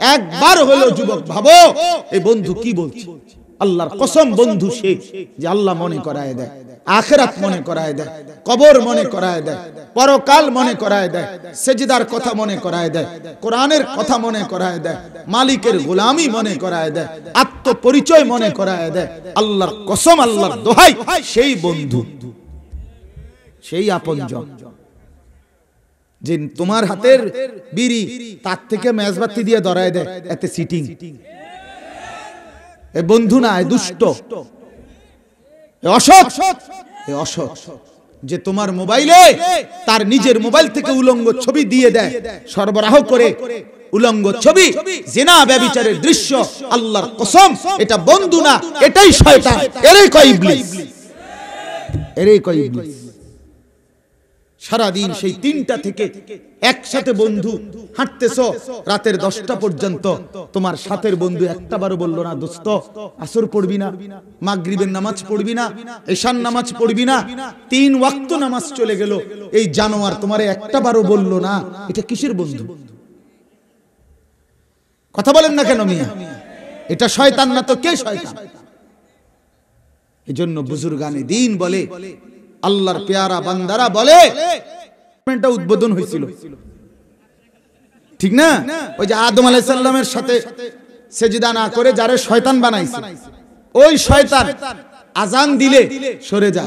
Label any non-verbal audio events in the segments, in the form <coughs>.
একবার হলো যুবক ভাবো এই বন্ধু কি বলছে? আল্লাহর কসম বন্ধু সে যে আল্লাহ মনে করায় দেয় আখেরাত মনে করায় দেয় কবর মনে করায় দেয় পরকাল মনে করায় দেয় সেজদার কথা মনে করায় দেয় কোরআনের কথা মনে করায় দেয় মালিকের গোলামি মনে করায় দেয় আত্মপরিচয় মনে করায় দেয় আল্লাহর কসম আল্লাহর দোহাই সেই বন্ধু সেই আপনজন। যে তোমার হাতের বিড়ি, তার থেকে মেজবাতি দিয়ে ধরায় দেয়, এতে সিটিং এ বন্ধু না দুষ্ট। অসৎ। অসৎ। যে তোমার মোবাইলে তার নিজের মোবাইল থেকে উলঙ্গ ছবি দিয়ে দেয়, সরবরাহ করে উলঙ্গ ছবি, জেনা ব্যবিচারের দৃশ্য, আল্লাহর কসম, এটা বন্ধু না, এটাই শয়তান, এরই কয় ইবলিস। এরই কয় ইবলিস। সারাদিন সেই তিনটা থেকে একসাথে বন্ধু হাঁটতেছ, রাতের দশটা পর্যন্ত। তোমার সাথের বন্ধু একটা বারো বলল না, দোস্ত, আসর পড়বি না, মাগরিবের নামাজ পড়বি না এশান নামাজ পড়বি না। তিন ওয়াক্ত নামাজ চলে গেল। এই জানোয়ার তোমার একটা বারো বলল না, এটা কিসের বন্ধু? কথা বলেন না কেন মিয়া? এটা শয়তান না তো কে শয়তান? এজন্য বুজুর্গানে দিন বলে আল্লাহর পেয়ারা বান্দারা বলে উদ্বোধন হয়েছিল। ঠিক না? ওই যে আদম আলাইসাল্লামের সাথে সেজিদা না করে যারে শয়তান বানাইছে, ওই শয়তান আজান দিলে সরে যা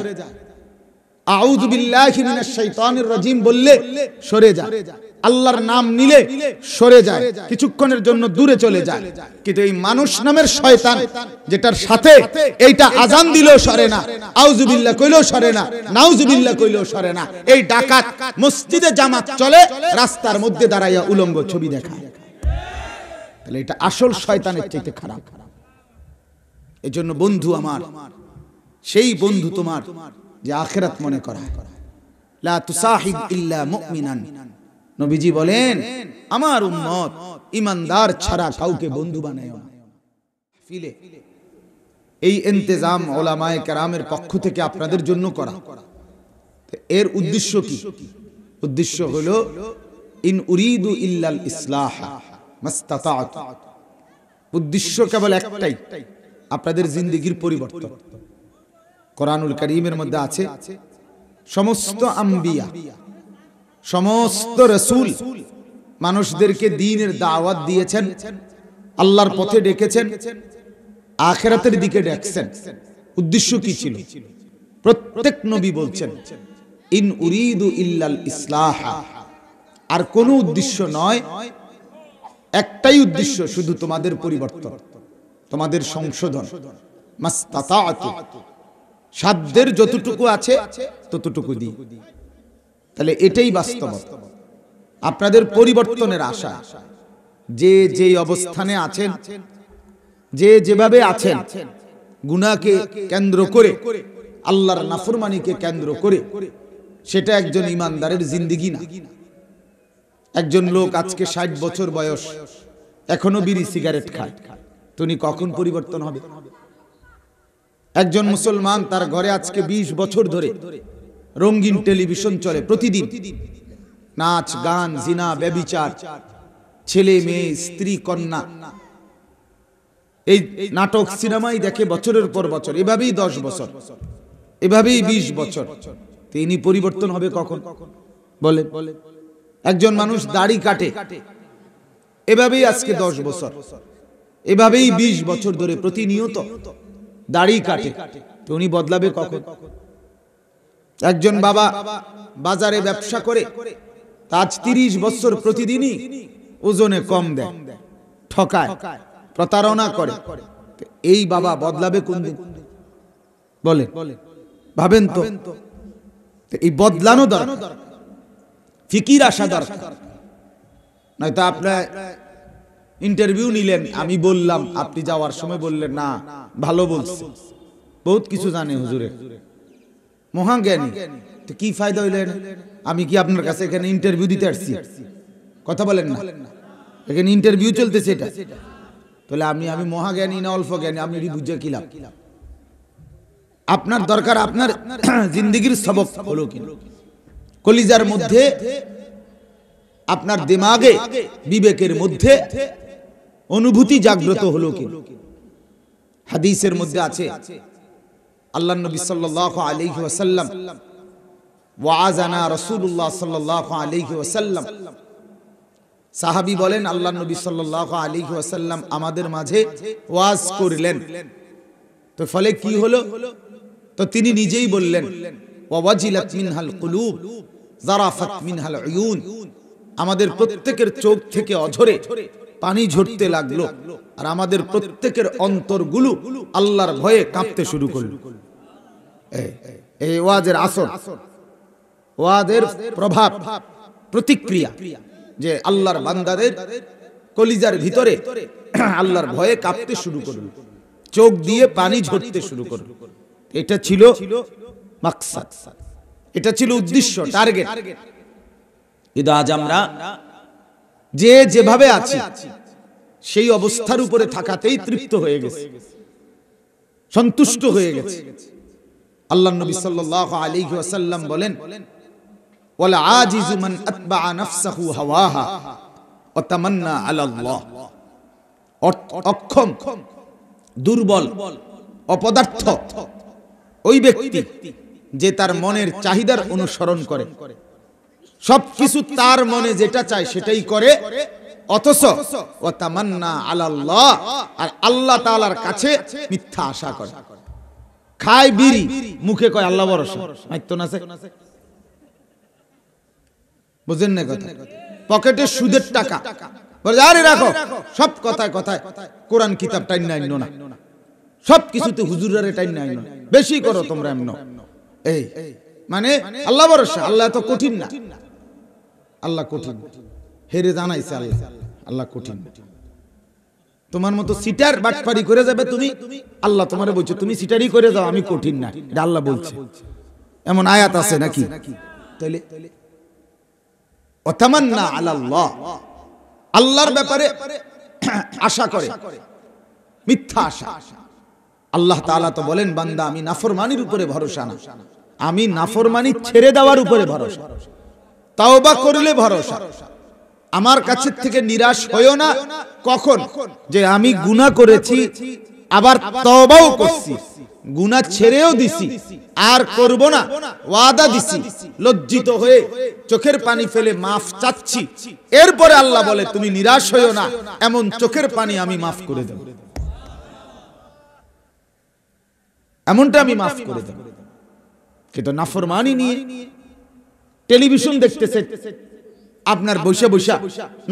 আউজ বিল্লাহি রাজিম বললে সরে যায়। আল্লাহর নাম নিলে সরে যায় কিছুক্ষণের জন্য দূরে চলে যায়। কিন্তু এই মানুষ নামের শয়তান যেটার সাথে এইটা আজান দিলেও সরে না আউজুবিল্লাহ কইলেও সরে না নাউজুবিল্লাহ কইলেও সরে না। এই ডাকাত মসজিদে জামাত চলে রাস্তার মধ্যে দাঁড়াইয়া উলঙ্গ ছবি দেখায়। তাহলে এটা আসল শয়তানের চাইতে খারাপ। এই জন্য বন্ধু আমার সেই বন্ধু তোমার যে আখেরাত মনে করা লা তুসাহিব ইল্লা মুমিনান। নবীজি বলেন, আমার উম্মত ইমানদার ছাড়া কাউকে বন্ধু বানায় না। ফিলে। এই ইন্তেজাম ওলামায়ে কেরামের পক্ষ থেকে আপনাদের জন্য করা। এর উদ্দেশ্য কি? উদ্দেশ্য হলো, ইন উরিদু ইল্লাল ইসলাহ মাস্তাতাত উদ্দেশ্য কেবল একটাই, আপনাদের জিন্দেগির পরিবর্তন। কোরআনুল করিমের মধ্যে আছে, সমস্ত আম্বিয়া সমস্ত রসুল মানুষদেরকে দিনের দাওয়াত দিয়েছেন, আল্লাহর পথে ডেকেছেন, আখেরাতের দিকে ডেকছেন। উদ্দেশ্য কি ছিল? প্রত্যেক নবী বলছেন, ইন উরিদু ইল্লাল ইসলাহ। আর কোনো উদ্দেশ্য নয়, একটাই উদ্দেশ্য, শুধু তোমাদের পরিবর্তন, তোমাদের সংশোধন। সাধ্যের যতটুকু আছে, ততটুকু দিই। তাহলে এটাই বাস্তব আপনাদের পরিবর্তনের আশা। যে যে অবস্থানে আছেন, যে যেভাবে আছেন গুনাকে কেন্দ্র করে, আল্লাহর নাফরমানিকে কেন্দ্র করে, সেটা একজন ইমানদারের জিন্দিগি না। একজন লোক আজকে ষাট বছর বয়স, এখনও বিড়ি সিগারেট খায়। তুমি কখন পরিবর্তন হবে? একজন মুসলমান তার ঘরে আজকে ২০ বছর ধরে রঙিন টেলিভিশন চলে প্রতিদিন। নাচ, গান, জিনা, ব্যবিচার, ছেলে, মেয়ে, স্ত্রী, কন্যা। এই নাটক সিনেমাই দেখে বছরের পর বছর, এভাবেই দশ বছর, এভাবেই ২০ বছর। তিনি পরিবর্তন হবে কখন? বলে, একজন মানুষ দাড়ি কাটে, এভাবেই আজকে দশ বছর, এভাবেই ২০ বছর ধরে প্রতিনিয়ত দাড়ি কাটে। তো উনি বদলাবে কখন? একজন বাবা বাজারে ব্যবসা করে আজ তিরিশ বছর প্রতিদিনই ওজনে কম দেয় ঠকায় প্রতারণা করে। এই বাবা বদলাবে কোন দিন? বলে ভাবেন তো। এই বদলানো দরকার। ফিকির আসা দরকার। নয়তো আপনার ইন্টারভিউ নিলেন আমি বললাম আপনি যাওয়ার সময় বললেন না ভালো বলছে। বহুত কিছু জানে হুজুরে। মহাজ্ঞানী তো কি ফায়দা হইলেন আমি কি আপনার কাছে এখানে ইন্টারভিউ দিতে আসছি? কথা বলেন না। এখানে ইন্টারভিউ চলতেছে এটা। তাহলে আমি আমি মহাজ্ঞানী না অল্প জ্ঞানী? আপনি বুঝে কিলাম আপনার দরকার আপনার <coughs> জিন্দগির সবক হলো কি কলিজার মধ্যে, আপনার দিমাগে বিবেকের মধ্যে অনুভূতি জাগ্রত হলো কি হাদিসের মধ্যে আছে আল্লাহ নবী সাল্লাল্লাহু আলাইহি ওয়াসাল্লাম ওয়াজানা রাসূলুল্লাহ সাল্লাল্লাহু আলাইহি ওয়াসাল্লাম। সাহাবী বলেন, আল্লাহ নবী সাল্লাল্লাহু আলাইহি ওয়াসাল্লাম আমাদের মাঝে ওয়াজ করলেন। তো ফলে কি হলো? তো তিনি নিজেই বললেন আমাদের প্রত্যেকের চোখ থেকে অঝরে পানি ঝরতে লাগল। আর আমাদের প্রত্যেকের অন্তরগুলো আল্লাহর ভয়ে কাঁপতে শুরু করল। এই- ওয়াজের আসর। ওয়াজের প্রভাব, প্রতিক্রিয়া যে আল্লাহর বান্দাদের কলিজার ভিতরে আল্লাহর ভয়ে কাঁপতে শুরু করল। চোখ দিয়ে পানি ঝরতে শুরু করল। এটা ছিল মাকসাদ। এটা ছিল উদ্দেশ্য, টার্গেট। কিন্তু আজ আমরা যে যেভাবে আছি, সেই অবস্থার উপরে থাকাতেই তৃপ্ত হয়ে গেছে। সন্তুষ্ট হয়ে গেছে। আল্লাহ নবী বলেন তামান্না আলা ওই ব্যক্তি যে তার মনের চাহিদার অনুসরণ করে। সবকিছু তার মনে যেটা চায় সেটাই করে, অথচ ও তামান্না আল্লাহ আর আল্লাহ তাআলার কাছে মিথ্যা আশা করে। খায় বিড়ি, মুখে কয় আল্লাহ না বুঝেন না কথা? পকেটে সুদের টাকা। আরে রাখো, সব কথায় কথায় কোরআন কিতাব টাইন নাই না। সব কিছুতে হুজুরের নাই না বেশি করো তোমরা এমন। এই মানে আল্লাহ ভরসা, আল্লাহ তো কঠিন না। আল্লাহ কঠিন। হেরে জানাইছে আল্লাহ। আল্লাহ কঠিন। তোমার মতো সিটার বাটপারি করে যাবে তুমি? আল্লাহ তোমারে বলছো, তুমি সিটারি করে যাও, আমি কঠিন না। এটা আল্লাহ বলছে। এমন আয়াত আছে নাকি? তাইলে, অতামান্না আলাল্লাহ। আল্লাহর ব্যাপারে আশা করে। মিথ্যা আশা। আল্লাহ তাআলা তো বলেন, বান্দা, আমি নাফরমানির উপরে ভরসা না। আমি নাফরমানি ছেড়ে দেওয়ার উপরে ভরসা। তাওবা করলে ভরসা। আমার কাছে থেকে নিরাশ হইও না। কখন? যে আমি গুনাহ করেছি, আবার তওবাও করছি। গুনাহ ছেড়েও দিছি, আর করব না। ওয়াদা দিছি, লজ্জিত হয়ে চোখের পানি ফেলে মাফ চাচ্ছি। এরপরে আল্লাহ বলে, তুমি নিরাশ হইও না। এমন চোখের পানি আমি মাফ করে দেব। এমনটা আমি মাফ করে দেব। কিন্তু নাফরমানি নিয়ে টেলিভিশন দেখতেছে। আপনার বৈশা বৈশা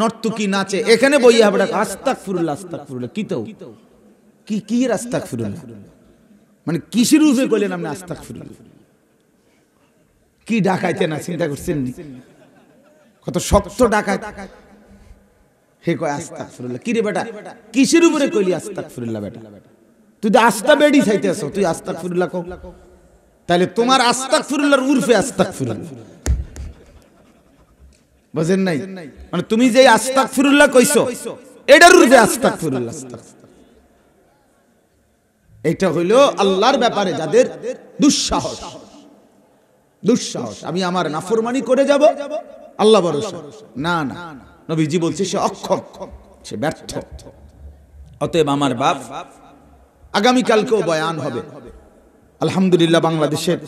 নর্তুকি নাচে। এখানে বইয়া হবে আস্তাক ফুরুল্লাহ আস্তাক ফুরুল্লাহ কি তো? কি কি রাস্তাক ফুরুল্লাহ মানে কিসের রূপে কইলেন আপনি আস্তাক ফুরুল্লাহ কি ডাকাইতে না, চিন্তা করছেন? কত শক্ত ডাকায় হে কয় আস্তাক ফুরুল্লাহ কি রে বেটা? কিসের উপরে কইলি আস্তাক ফুরুল্লাহ বেটা? তুই তো আস্তা বেড়ি চাইতেছ, তুই আস্তাক ফুরুল্লাহ কও। তাহলে তোমার আস্তাক ফুরুল্লাহর উর্ফে আস্তাক ফুরুল্লাহ বুঝেন নাই? মানে তুমি যে আস্তাক ফিরুল্লাহ কইছো এটার রূপে আস্তাক ফিরুল্লাহ এটা হইল আল্লাহর ব্যাপারে যাদের দুঃসাহস। দুঃসাহস। আমি আমার নাফরমানি করে যাব আল্লাহ ভরসা। না না নবীজি বলছে সে অক্ষম সে ব্যর্থ। অতএব আমার বাপ আগামীকালকেও বয়ান হবে। আলহামদুলিল্লাহ বাংলাদেশের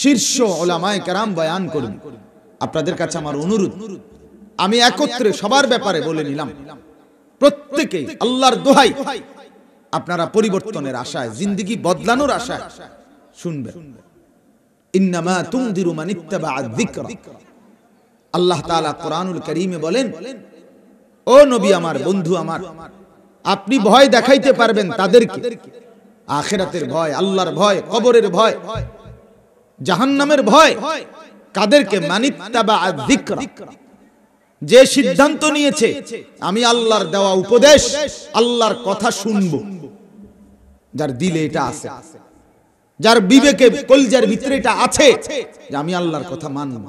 শীর্ষ ওলামায় কারাম বয়ান করুন। আপনাদের কাছে আমার অনুরোধ আমি একত্রে সবার ব্যাপারে বলে নিলাম। প্রত্যেকে আল্লাহর দোহাই আপনারা পরিবর্তনের আশায় জিন্দিগি বদলানোর আশায় শুনবেন। ইন্নামা তুমদিরু যিকরা। আল্লাহ তাআলা কোরআনুল কারীমে বলেন ও নবী আমার বন্ধু আমার আপনি ভয় দেখাইতে পারবেন তাদেরকে। আখেরাতের ভয় আল্লাহর ভয় কবরের ভয় জাহান্নামের ভয়। কাদেরকে যে সিদ্ধান্ত নিয়েছে আমি আল্লাহর দেওয়া উপদেশ আল্লাহর কথা শুনব। যার দিলে এটা আছে। যার বিবেকে কলজার ভিতরে এটা আছে যে আমি আল্লাহর কথা মানব।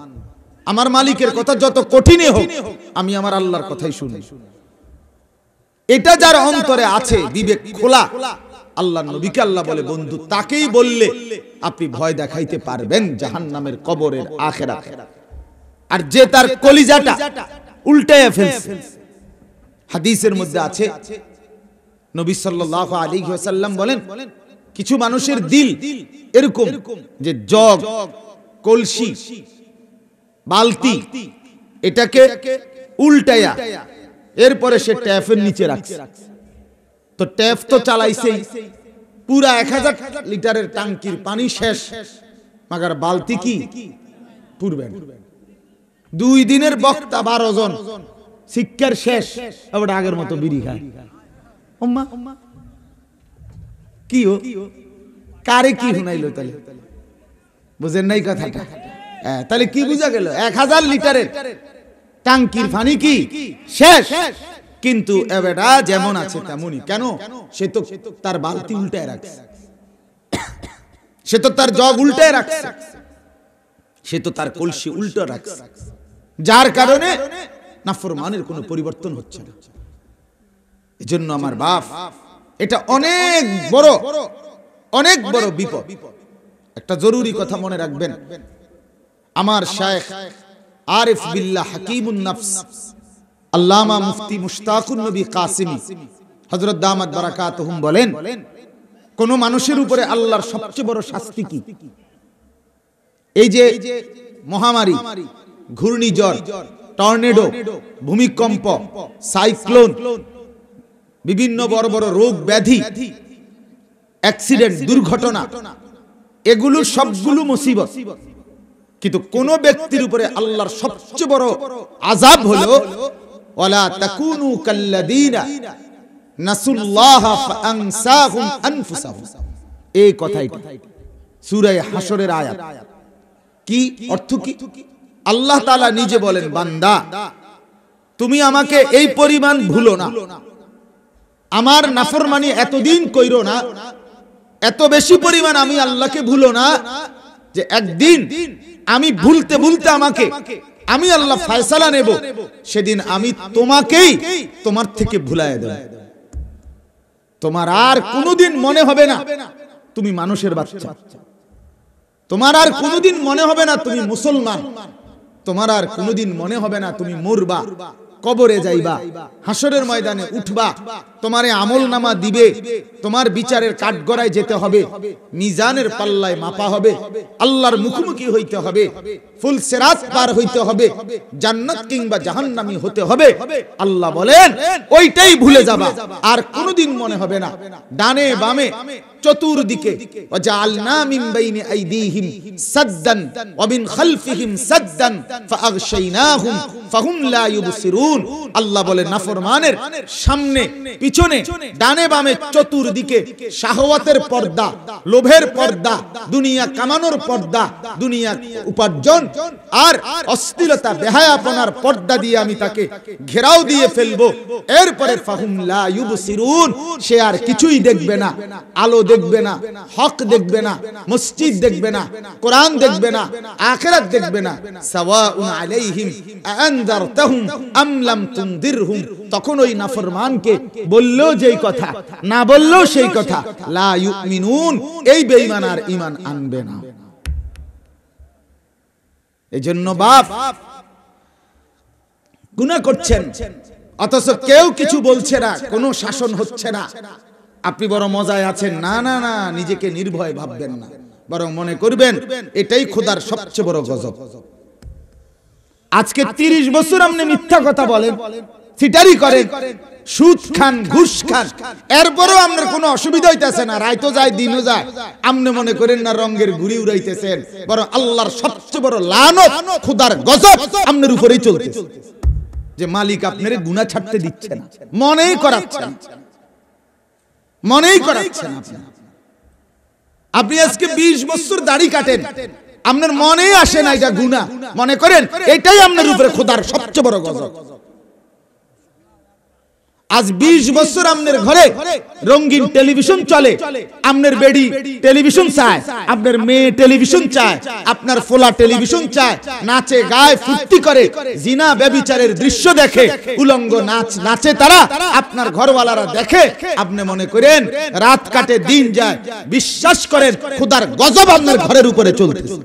আমার মালিকের কথা যত কঠিনে হোক আমি আমার আল্লাহর কথাই শুনি এটা যার অন্তরে আছে বিবেক খোলা। আল্লাহ নবীকে আল্লাহ বলে, বন্ধু, তাকেই বললে আপনি ভয় দেখাইতে পারবেন জাহান নামের কবরের আখেরা আর যে তার কলিজাটা উল্টাইয়া ফেলছে। হাদিসের মধ্যে আছে, নবী সাল্লাল্লাহু আলাইহি ওয়াসাল্লাম বলেন, কিছু মানুষের দিল এরকম যে জগ, কলসি, বালতি, এটাকে উল্টায়া এরপরে সে ট্যাপের নিচে রাখছে। তো ট্যাপ তো চালাইছেই। পুরা এক হাজার লিটারের টাঙ্কির পানি শেষ। মাগার বালতি কি? পূর্বে দুই দিনের বক্তা বারো জন। শিক্ষার শেষ। আবার আগের মতো বিড়ি খায়। কি ও? কারে কি শুনাইলো তাহলে? বুঝেন নাই কথাটা? তাহলে কি বুঝা গেল? এক হাজার লিটারের টাঙ্কির পানি কি? শেষ। কিন্তু এবেটা যেমন আছে তেমনই। কেন? সে তো তার বালতি উল্টায় রাখছে। সে তো তার জগ উল্টায় রাখছে। সে তো তার কলসি উল্টো রাখছে। যার কারণে নাফরমানের কোনো পরিবর্তন হচ্ছে না। এজন্য আমার বাপ এটা অনেক বড় অনেক বড় বিপদ। একটা জরুরি কথা মনে রাখবেন। আমার শায়েখ আরিফ বিল্লাহ হাকিমুন নফস। আল্লামা মুফতি মুশতাকুন নবী কাসিমি হযরত দামাত বারাকাতুহুম বলেন, কোন মানুষের উপরে আল্লাহর সবচেয়ে বড় শাস্তি কি? এই যে মহামারী, ঘূর্ণিঝড়, টর্নেডো, ভূমিকম্প, সাইক্লোন, বিভিন্ন বড় বড় রোগ ব্যাধি, অ্যাক্সিডেন্ট, দুর্ঘটনা, এগুলো সবগুলো মুসিবত। কিন্তু কোন ব্যক্তির উপরে আল্লাহর সবচেয়ে বড় আজাব হলো এই সূরা আয়াত। কি অর্থ কি? আল্লাহ তাআলা নিজে বলেন, বান্দা, তুমি আমাকে এই পরিমাণ ভুলো না। আমার নাফরমানি এতদিন কইরো না, এত বেশি পরিমাণ আমি আল্লাহকে ভুলো না যে একদিন আমি ভুলতে ভুলতে আমাকে আমি আল্লাহ ফায়সালা নেব। সেদিন আমি তোমাকেই তোমার থেকে ভুলায় দেব। তোমার আর কোনোদিন মনে হবে না তুমি মানুষের বাচ্চা। তোমার আর কোনোদিন মনে হবে না তুমি মুসলমান। তোমার আর কোনোদিন মনে হবে না তুমি মরবা। কবরে যাইবা হাসরের ময়দানে উঠবা, তোমারে আমল নামা দিবে, তোমার বিচারের কাঠগড়ায় যেতে হবে, মিজানের পাল্লায় মাপা হবে, আল্লাহর মুখোমুখি হইতে হবে, ফুল সেরাত পার হইতে হবে, জান্নাত কিংবা জাহান্নামী হতে হবে, আল্লাহ বলেন, ওইটাই ভুলে যাবা, আর কোনোদিন মনে হবে না, ডানে বামে চতুর্দিকে আল্লাহ বলে, নাফরমানের সামনে, পিছনে, ডানে বামে চতুর্দিকে শাহওয়াতের পর্দা, লোভের পর্দা, দুনিয়া কামানোর পর্দা, দুনিয়া উপার্জন আর অস্থিরতা, বেহায়াপনার পর্দা দিয়ে আমি তাকে ঘেরাও দিয়ে ফেলব। এরপরে ফাহুম লা সে আর কিছুই দেখবে না, আলো দেখবে না, হক দেখবে না, মসজিদ দেখবে না, কোরআন দেখবে না, আখিরাত দেখবে না। সাওয়াউন আলাইহিম আনজারতাহুম আম লাম তুনদিরহুম। তখন ওই নাফরমানকে বললেও যেই কথা, না বললেও সেই কথা, লা ইউমিনুন, এই বেঈমান আর ঈমান আনবে না। এজন্য বাপ, গুনাহ করছেন, অথচ কেউ কিছু বলছে না, কোনো শাসন হচ্ছে না। আপনি বড় মজায় আছেন। না না না, নিজেকে নির্ভয় ভাববেন না। বরং মনে করবেন, এটাই খোদার সবচেয়ে বড় গজব। আজকে তিরিশ বছর আপনি মিথ্যা কথা বলেন সিটারি করেন, সুদ খান, ঘুষ খান। এরপরেও আপনার কোনো অসুবিধা হইতেছে না যায়, দিনও যায়। আপনি মনে করেন না রঙের ঘুরি উড়াইতেছেন, বরং আল্লাহর সবচেয়ে বড় খুদার গজব আপনার উপরেই চলতেছে। যে মালিক আপনার গুণা ছাড়তে দিচ্ছে না, মনেই করাচ্ছেন মনেই করাচ্ছেন আপনি। আপনি আজকে বিশ বছর দাড়ি কাটেন। আপনার মনেই আসে না এটা গুণা মনে করেন, এটাই আপনার উপরে খোদার সবচেয়ে বড় গজব। আজ ২০ বছর আমনের ঘরে রঙিন টেলিভিশন চলে। আমনের বেডি টেলিভিশন চায়। আপনার মেয়ে টেলিভিশন চায়। আপনার ফোলা টেলিভিশন চায়। নাচে গায়ে, ফুর্তি করে। জিনা ব্যবিচারের দৃশ্য দেখে। উলঙ্গ নাচ নাচে তারা। আপনার ঘরওয়ালারা দেখে। আপনি মনে করেন, রাত কাটে, দিন যায়। বিশ্বাস করেন, খুদার গজব আপনার ঘরের উপরে চলতেছে।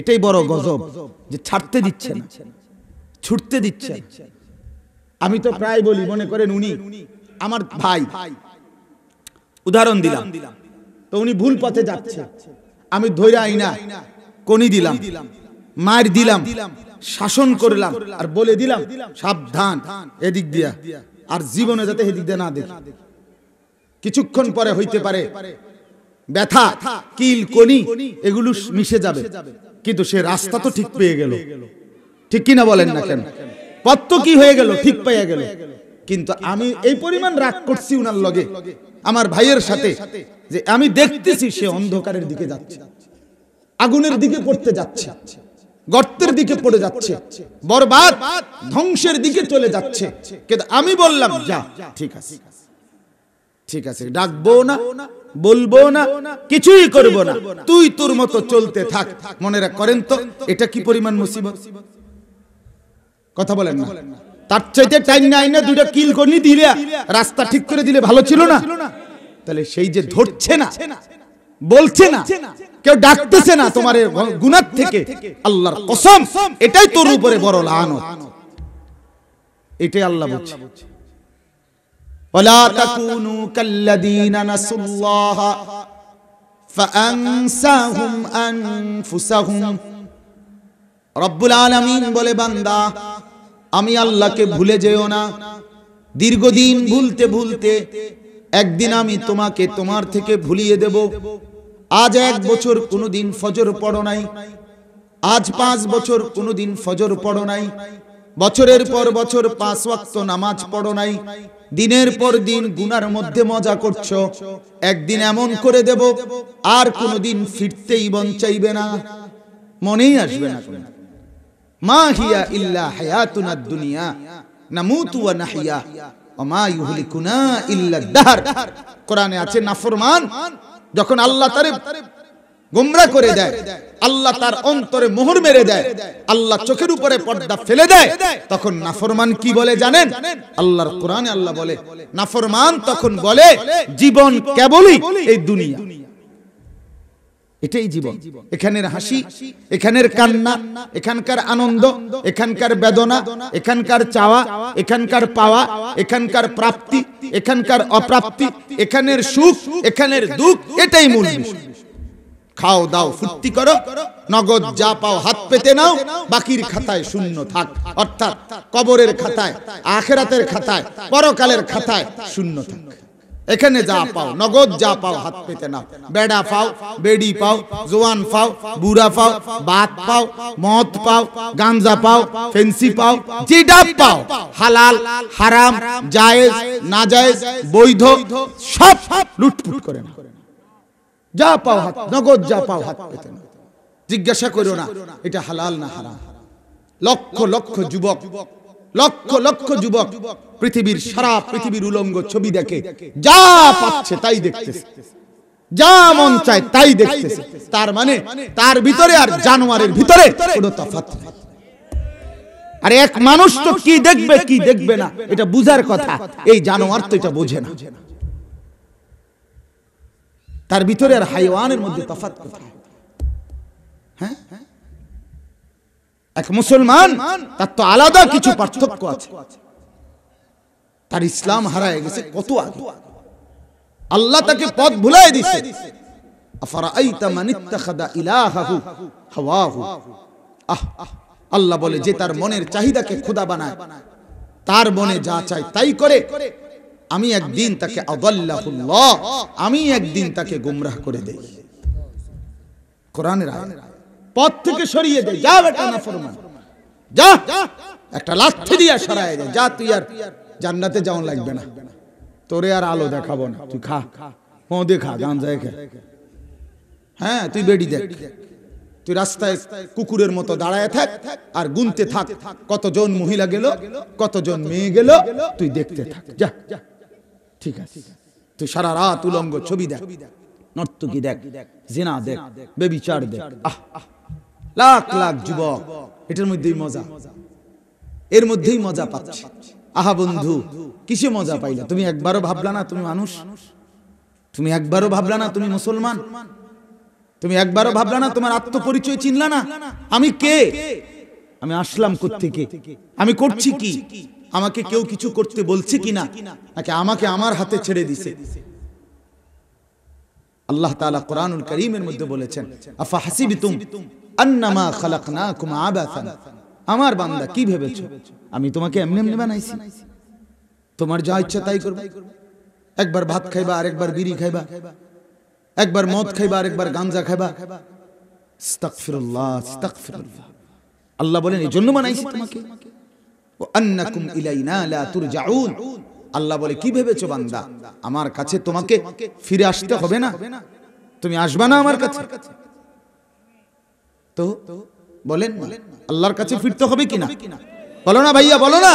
এটাই বড় গজব যে ছাড়তে দিচ্ছে না, ছুটতে দিচ্ছে। আমি তো প্রায় বলি, মনে করেন উনি, আমার ভাই। উদাহরণ দিলাম। তো উনি ভুল পথে যাচ্ছে। আমি ধৈর্য আইনা কোনি দিলাম, মার দিলাম, শাসন করলাম, আর বলে দিলাম, সাবধান, এদিক দিয়া, আর জীবনে যাতে এদিক দিয়ে না দেখি। কিছুক্ষণ পরে হইতে পারে, ব্যথা, কিল, কনি, এগুলো মিশে যাবে। কিন্তু সে রাস্তা তো ঠিক পেয়ে গেল। ঠিক কিনা বলেন না কেন? পথ তো কি হয়ে গেল ঠিক পেয়ে গেল। কিন্তু আমি এই পরিমাণ রাগ করছি উনার লগে। আমার ভাইয়ের সাথে যে আমি দেখতেছি সে অন্ধকারের দিকে যাচ্ছে। আগুনের দিকে পড়তে যাচ্ছে। গর্তের দিকে পড়ে যাচ্ছে। বরবাদ ধ্বংসের দিকে চলে যাচ্ছে। কিন্তু আমি বললাম যা ঠিক আছে। ঠিক আছে ডাকবো না বলব না কিছুই করব না। তুই তোর মতো চলতে থাক মনে রাখ করেন তো এটা কি পরিমাণ মুসিবত? কথা বলেন না। তার চাইতে টাইম নাই না দুইটা কিল করনি দিলে রাস্তা ঠিক করে দিলে ভালো ছিল না। তাহলে সেই যে ধরছে না বলছে না কেউ ডাকতেছে না তোমার গুনার থেকে আল্লাহর কসম এটাই তোর উপরে বড় লানত। এটাই আল্লাহ বলছে। ওয়ালা তাকুনু কাল্লাযীনা নাসুল্লাহ ফাআনসাহুম আনফুসাহুম। রব্বুল আলামিন বলে বান্দা আমি আল্লাহকে ভুলে যেও না। দীর্ঘদিন ভুলতে ভুলতে একদিন আমি তোমাকে তোমার থেকে ভুলিয়ে দেব। আজ এক বছর কোনোদিন ফজর পড়ো নাই। আজ পাঁচ বছর কোনোদিন ফজর পড়ো নাই। বছরের পর বছর পাঁচ ওয়াক্ত নামাজ পড়ো নাই। দিনের পর দিন গুনার মধ্যে মজা করছ। একদিন এমন করে দেব, আর কোনোদিন ফিরতেই মন চাইবে না। মনেই আসবে না। যখন আল্লাহ করে দেয়, আল্লাহ তার অন্তরে মোহর মেরে দেয়, আল্লাহ চোখের উপরে পর্দা ফেলে দেয়, তখন নাফরমান কি বলে জানেন? আল্লাহর কোরআনে আল্লাহ বলে, নাফরমান তখন বলে, জীবন কেবলই এই দুনিয়া। এটাই জীবন। এখানের হাসি এখানের কান্না এখানকার আনন্দ এখানকার বেদনা এখানকার চাওয়া এখানকার পাওয়া এখানকার প্রাপ্তি এখানকার অপ্রাপ্তি এখানের সুখ এখানের দুঃখ এটাই মূল খাও দাও ফুর্তি করো নগদ যা পাও হাত পেতে নাও বাকির খাতায় শূন্য থাক অর্থাৎ কবরের খাতায় আখেরাতের খাতায় পরকালের খাতায় শূন্য থাক। এখানে যা পাও নগদ যা পাও হাত পেতে নাও বেড়া পাও বেডি পাও জোয়ান পাও বুড়া পাও বাত পাও মদ পাও গাঞ্জা পাও ফেন্সি পাও যেটা পাও হালাল হারাম জায়েজ নাজায়েজ বৈধ সব লুটপুট করে না যা পাও হাত নগদ যা পাও হাত পেতে না জিজ্ঞাসা করো না এটা হালাল না হারাম লক্ষ লক্ষ যুবক লক্ষ লক্ষ যুবক পৃথিবীর সারা পৃথিবীর উলঙ্গ ছবি দেখে যা পাচ্ছে তাই দেখতেছে। যা মন চায় তাই দেখতেছে। তার মানে তার ভিতরে আর জানোয়ারের ভিতরে কোনো তফাৎ নেই। আর এক মানুষ তো কি দেখবে কি দেখবে না এটা বুঝার কথা। এই জানোয়ার তো এটা বোঝে না। তার ভিতরে আর হাইওয়ানের মধ্যে তফাৎ কোথায়? হ্যাঁ? এক মুসলমান, তার তো আলাদা কিছু পার্থক্য আছে। তার ইসলাম হারায় গেছে কত আগে। আল্লাহ তাকে পথ ভুলাই দিছে। আল্লাহ বলে, যে তার মনের চাহিদাকে খোদা বানায়, তার মনে যা চায় তাই করে। আমি একদিন তাকে আমি একদিন তাকে গুমরাহ করে দেই। কোরআনের আয়াত। পথ থেকে সরিয়ে দে যা বেটা না ফরমান যা একটা লাঠি দিয়া সরায় দে যা তুই আর জান্নাতে যাওয়া লাগবে না। তোরে আর আলো দেখাবো না তুই খা মদে খা গান যায় খা। হ্যাঁ তুই বেডি দেখ। তুই রাস্তায় কুকুরের মতো দাঁড়ায় থাক আর গুনতে থাক কতজন মহিলা গেল কতজন মেয়ে গেল তুই দেখতে থাক যা। ঠিক আছে। তুই সারা রাত উলঙ্গ ছবি দেখ নর্তকী দেখ জেনা দেখ বেবিচার দেখ। আহ আহ, লাখ লাখ যুবক, এটার মধ্যেই মজা। এর মধ্যেই মজা পাচ্ছি। আহা বন্ধু, কিসে মজা পাইলা? তুমি একবারও ভাবলা না তুমি মানুষ? তুমি একবারও ভাবলা না তুমি মুসলমান? তুমি একবারও ভাবলা না তোমার আত্মপরিচয় চিনলা না? আমি কে? আমি আসলাম থেকে আমি করছি কি? আমাকে কেউ কিছু করতে বলছে কিনা? নাকি আমাকে আমার হাতে ছেড়ে দিছে? আল্লাহ তাআলা কোরআনুল করিমের মধ্যে বলেছেন আফা হাসিবিতুম আন্নামা খালাকনাকুম আবাসান। আমার বান্দা, কি ভেবেছো? আমি তোমাকে এমনি এমনি বানাইছি। তোমার যা ইচ্ছা তাই করবে। একবার ভাত খাইবা, আরেকবার বিড়ি খাইবা। একবার মদ খাইবা, আরেকবার গাঞ্জা খাইবা। আল্লাহ বলেন এই জন্য বানাইছি তোমাকে। আল্লাহ বলে, কি ভেবেছো বান্দা? আমার কাছে তোমাকে ফিরে আসতে হবে না। তুমি আসবা না আমার কাছে। তো বলেন আল্লাহর কাছে ফিরতে হবে কিনা? বলো না ভাইয়া বলো না।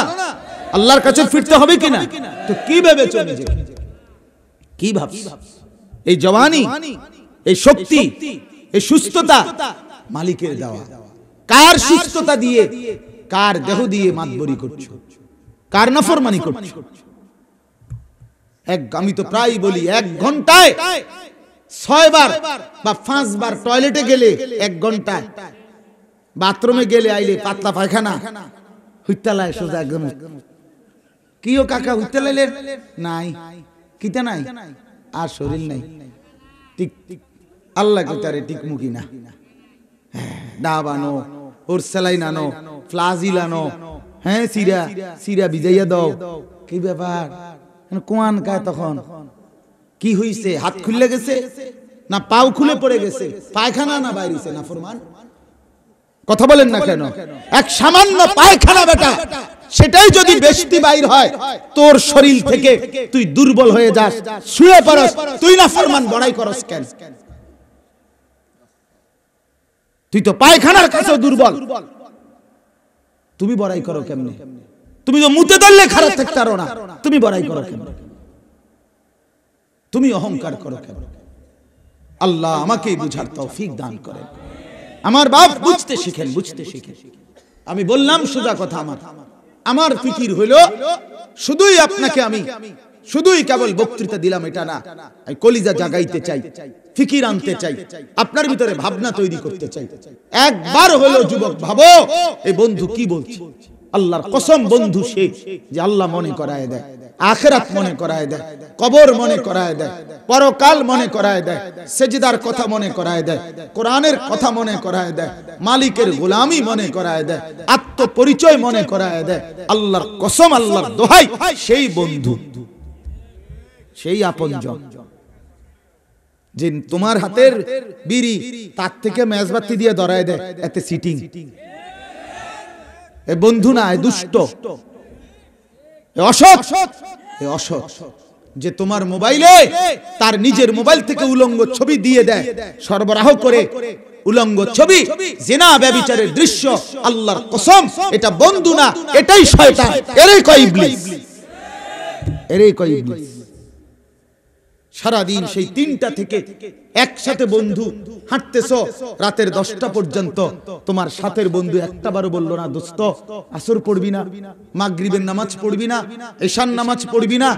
আল্লাহর কাছে ফিরতে হবে কিনা? তো কি ভেবেছো নিজে কি ভাবছ? এই জওয়ানি এই শক্তি এই সুস্থতা মালিকের দেওয়া। কার সুস্থতা দিয়ে কার দেহ দিয়ে মাতবরি করছ? কার নাফরমানি করছ? এক আমি তো প্রায় বলি এক ঘন্টায় ছয় বার বা পাঁচবার টয়লেটে গেলে এক ঘণ্টা বাথরুমে গেলে আইলে পাতলা পায়খানা। হুইতালায় সোজা একদম কিও কাকা হুইতালাইলেন নাই। কিতা নাই? আর শরীর নাই। ঠিক আল্লাহ তারে টিকমুকি না। ডাব আনো ওর সেলাইন আনো ফ্লাজিল আনো হ্যাঁ সিরা সিরা ভিজাইয়া দাও। কি ব্যাপার? কোয়ান কায় তখন? কি হইছে? হাত খুলে গেছে? না পাও খুলে পড়ে গেছে? পায়খানা না বাইরেছে? না ফরমান? কথা বলেন না কেন? এক সামান্য পায়খানা বেটা, সেটাই যদি বেশি বাইর হয়, তোর শরীর থেকে তুই দুর্বল হয়ে যাস, শুয়ে পড়স, তুই না ফরমান বড়াই করস কেন? তুই তো পায়খানার কাছেও দুর্বল। তুমি বড়াই করো কেমনে? তুমি তো মুতে ধরলে খারাপ থাকতে না। তুমি বড়াই করো কেন তুমি অহংকার করো কেন? আল্লাহ আমাকেই বুঝার তৌফিক দান করেন। আমার বাপ বুঝতে শিখেন বুঝতে শিখেন। আমি বললাম, সোজা কথা আমার। আমার ফিকির হইল, শুধুই আপনাকে আমি, শুধুই কেবল বক্তৃতা দিলাম, এটা না। আমি কলিজা জাগাইতে চাই, ফিকির আনতে চাই, আপনার ভিতরে ভাবনা তৈরি করতে চাই। একবার হলো যুবক, ভাবো, এই বন্ধু কি বলছে? আল্লাহর কসম বন্ধু সে যে আল্লাহ মনে করায় দেয় আখেরাত মনে করায় দেয় কবর মনে করায় দেয় পরকাল মনে করায় দেয় সেজদার কথা মনে করায় দেয় কোরআনের কথা মনে করায় দেয় মালিকের গোলামি মনে করায় দেয় আত্মপরিচয় মনে করায় দেয় আল্লাহর কসম আল্লাহর দোহাই সেই বন্ধু সেই আপনজন। যে তোমার হাতের বিড়ি তার থেকে মেজবাতি দিয়ে ধরায় দেয় এতে সিটিং এ বন্ধু না দুষ্ট। অসৎ। অসৎ। যে তোমার মোবাইলে তার নিজের মোবাইল থেকে উলঙ্গ ছবি দিয়ে দেয়, সরবরাহ করে উলঙ্গ ছবি, জেনা ব্যবিচারের দৃশ্য, আল্লাহর কসম, এটা বন্ধু না, এটাই শয়তান, এরই কয় ইবলিস। এরই কয় ইবলিস। সারাদিন সেই তিনটা থেকে একসাথে বন্ধু হাঁটতেছ, রাতের দশটা পর্যন্ত। তোমার সাথের বন্ধু একটা বারো বলল না, দোস্ত, আসর পড়বি না, মাগরিবের নামাজ পড়বি না এশান নামাজ পড়বি না।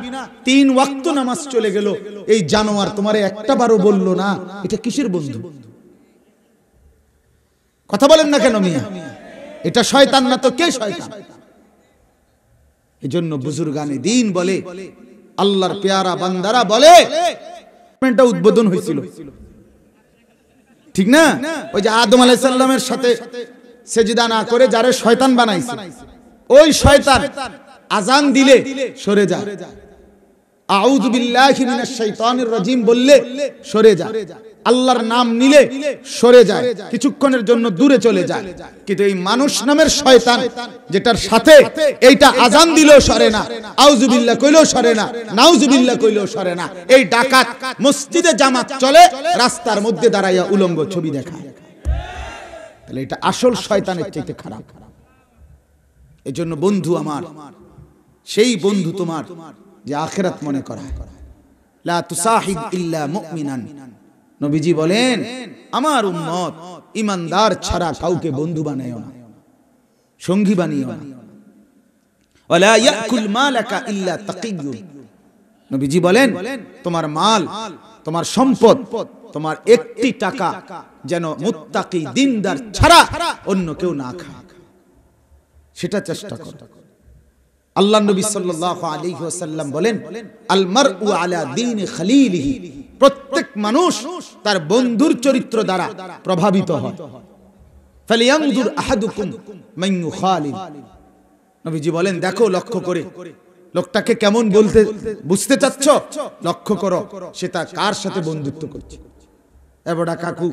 তিন ওয়াক্ত নামাজ চলে গেল। এই জানোয়ার তোমার একটা বারো বলল না, এটা কিসের বন্ধু? কথা বলেন না কেন মিয়া? এটা শয়তান না তো কে শয়তান? এজন্য বুজুর্গানে দিন বলে আল্লাহর পেয়ারা বান্দারা বলে উদ্বোধন হয়েছিল। ঠিক না? ওই যে আদম আলাইসাল্লামের সাথে সেজিদা না করে যারে শয়তান বানাইছে, ওই শয়তান আজান দিলে সরে যা আউযু বিল্লাহি বললে সরে যায়। আল্লাহর নাম নিলে সরে যায় কিছুক্ষণের জন্য দূরে চলে যায়। কিন্তু এই মানুষ নামের শয়তান যেটার সাথে এইটা আজান দিলেও সরে না আউজুবিল্লাহ কইলেও সরে না নাউজুবিল্লাহ কইলেও সরে না। এই ডাকাত মসজিদে জামাত চলে রাস্তার মধ্যে দাঁড়াইয়া উলঙ্গ ছবি দেখায়। তাহলে এটা আসল শয়তানের চাইতে খারাপ। এই জন্য বন্ধু আমার সেই বন্ধু তোমার যে আখেরাত মনে করা লা তুসাহিব ইল্লা মুমিনান। নবীজি বলেন, আমার উম্মত ইমানদার ছাড়া কাউকে বন্ধু বানায়ও না, সঙ্গী বানিও না। বলেন, তোমার মাল, তোমার সম্পদ, তোমার একটি টাকা যেন দিনদার ছাড়া অন্য কেউ না সেটা চেষ্টা করো। আল্লাহ নবী আলাইহি ওয়াসাল্লাম বলেন, আল মারউ আলা প্রত্যেক মানুষ তার বন্ধুর চরিত্র দ্বারা প্রভাবিত হয়। নবীজি বলেন, দেখো, লক্ষ্য করে। লোকটাকে কেমন বলতে, বুঝতে চাচ্ছ? লক্ষ্য করো সেটা কার সাথে বন্ধুত্ব করছে। এবড়া কাকু,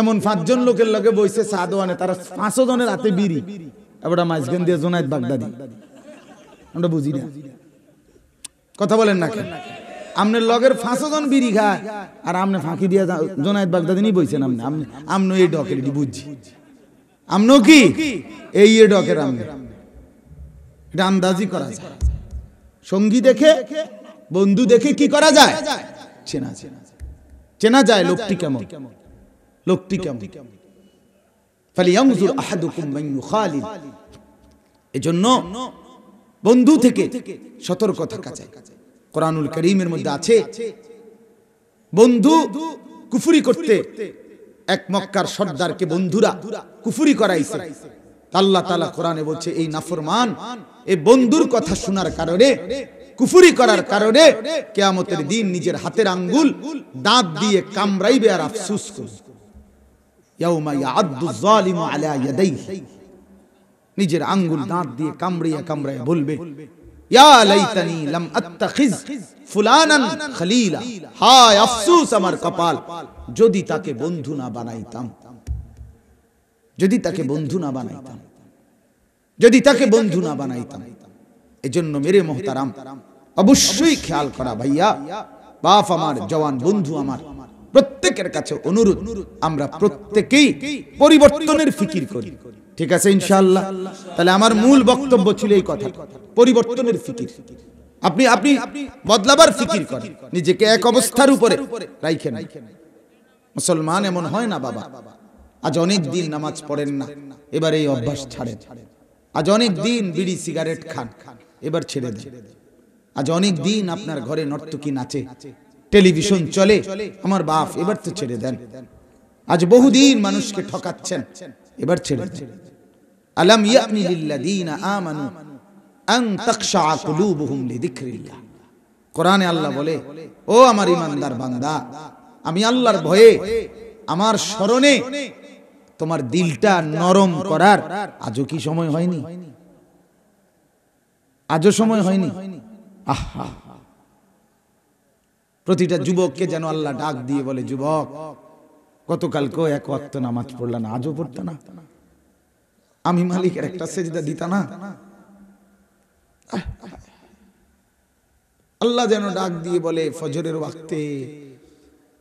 এমন পাঁচজন লোকের লগে বইছে চা দোয়ানে তারা পাঁচশো জনের হাতে বিড়ি। এবড়া মাঝখান দিয়ে জোনায়েত বাগদাদি। আমরা বুঝি না। কথা বলেন না কেন? আমনের লগের পাঁচশো জন বিড়ি খায়, আর আমনে ফাঁকি দিয়ে জোনায়েত বাগদাদি নি বইছেন আমনে। আমনে আমনো এই ডকের এটি বুঝছি। আমনো কি? এই এ ডকের আমনে। এটা আন্দাজি করা যায়। সঙ্গী দেখে, বন্ধু দেখে কি করা যায়? চেনা চেনা চেনা যায় লোকটি কেমন? লোকটি কেমন? ফালিয়ানজুর আহাদুকুম মান ইউখালিল। এজন্য বন্ধু থেকে সতর্ক থাকা চাই কোরআনুল করিমের মধ্যে আছে। বন্ধু, কুফুরি করতে। এক মক্কার সর্দারকে বন্ধুরা কুফুরি করাইছে। আল্লাহ তালা কোরআনে বলছে, এই নাফরমান এই বন্ধুর কথা শোনার কারণে, কুফুরি করার কারণে কেয়ামতের দিন নিজের হাতের আঙ্গুল দাঁত দিয়ে কামড়াইবে আর আফসুস নিজের আঙ্গুল দাঁত দিয়ে কামড়িয়া কামড়াইয়া বলবে ইয়া লাইতানি লাম আত্তাখিজ ফুলানান খলিলা। হায় আফসোস আমার কপাল, যদি তাকে বন্ধু না বানাইতাম। যদি তাকে বন্ধু না বানাইতাম। যদি তাকে বন্ধু না বানাইতাম। এজন্য মেরে মোহতারাম, অবশ্যই খেয়াল করা ভাইয়া। বাপ আমার, জওয়ান বন্ধু আমার, প্রত্যেকের কাছে অনুরোধ, আমরা প্রত্যেকেই পরিবর্তনের ফিকির করি। ঠিক আছে, ইনশাআল্লাহ। তাহলে আমার মূল বক্তব্য ছিল এই কথা। পরিবর্তনের ফিকির। আপনি আপনি বদলাবার ফিকির করেন। নিজেকে এক অবস্থার উপরে রাইখেন। মুসলমান এমন হয় না, বাবা। আজ অনেক দিন নামাজ পড়েন না। এবার এই অভ্যাস ছাড়েন। আজ অনেক দিন বিড়ি, সিগারেট খান। এবার ছেড়ে দেন। আজ অনেক দিন আপনার ঘরে নর্তকী নাচে। টেলিভিশন চলে। আমার বাপ এবার তো ছেড়ে দেন। আজ বহুদিন মানুষকে ঠকাচ্ছেন। এবার ছেড়ে আলাম ইয়ানি আমানু আন তাখশা কুলুবুহুম লিযিকরিল্লাহ। কোরআনে আল্লাহ বলে, ও আমার ইমানদার বান্দা, আমি আল্লাহর ভয়ে আমার স্মরণে তোমার দিলটা নরম করার আজও কি সময় হয়নি? আজও সময় হয়নি? আহা। প্রতিটা যুবককে যেন আল্লাহ ডাক দিয়ে বলে, যুবক গতকালকেও এক ওয়াক্ত নামাজ পড়লা না, আজও পড়তা না। আমি মালিকের একটা সেজদা দিতা না। আল্লাহ যেন ডাক দিয়ে বলে, ফজরের ওয়াক্তে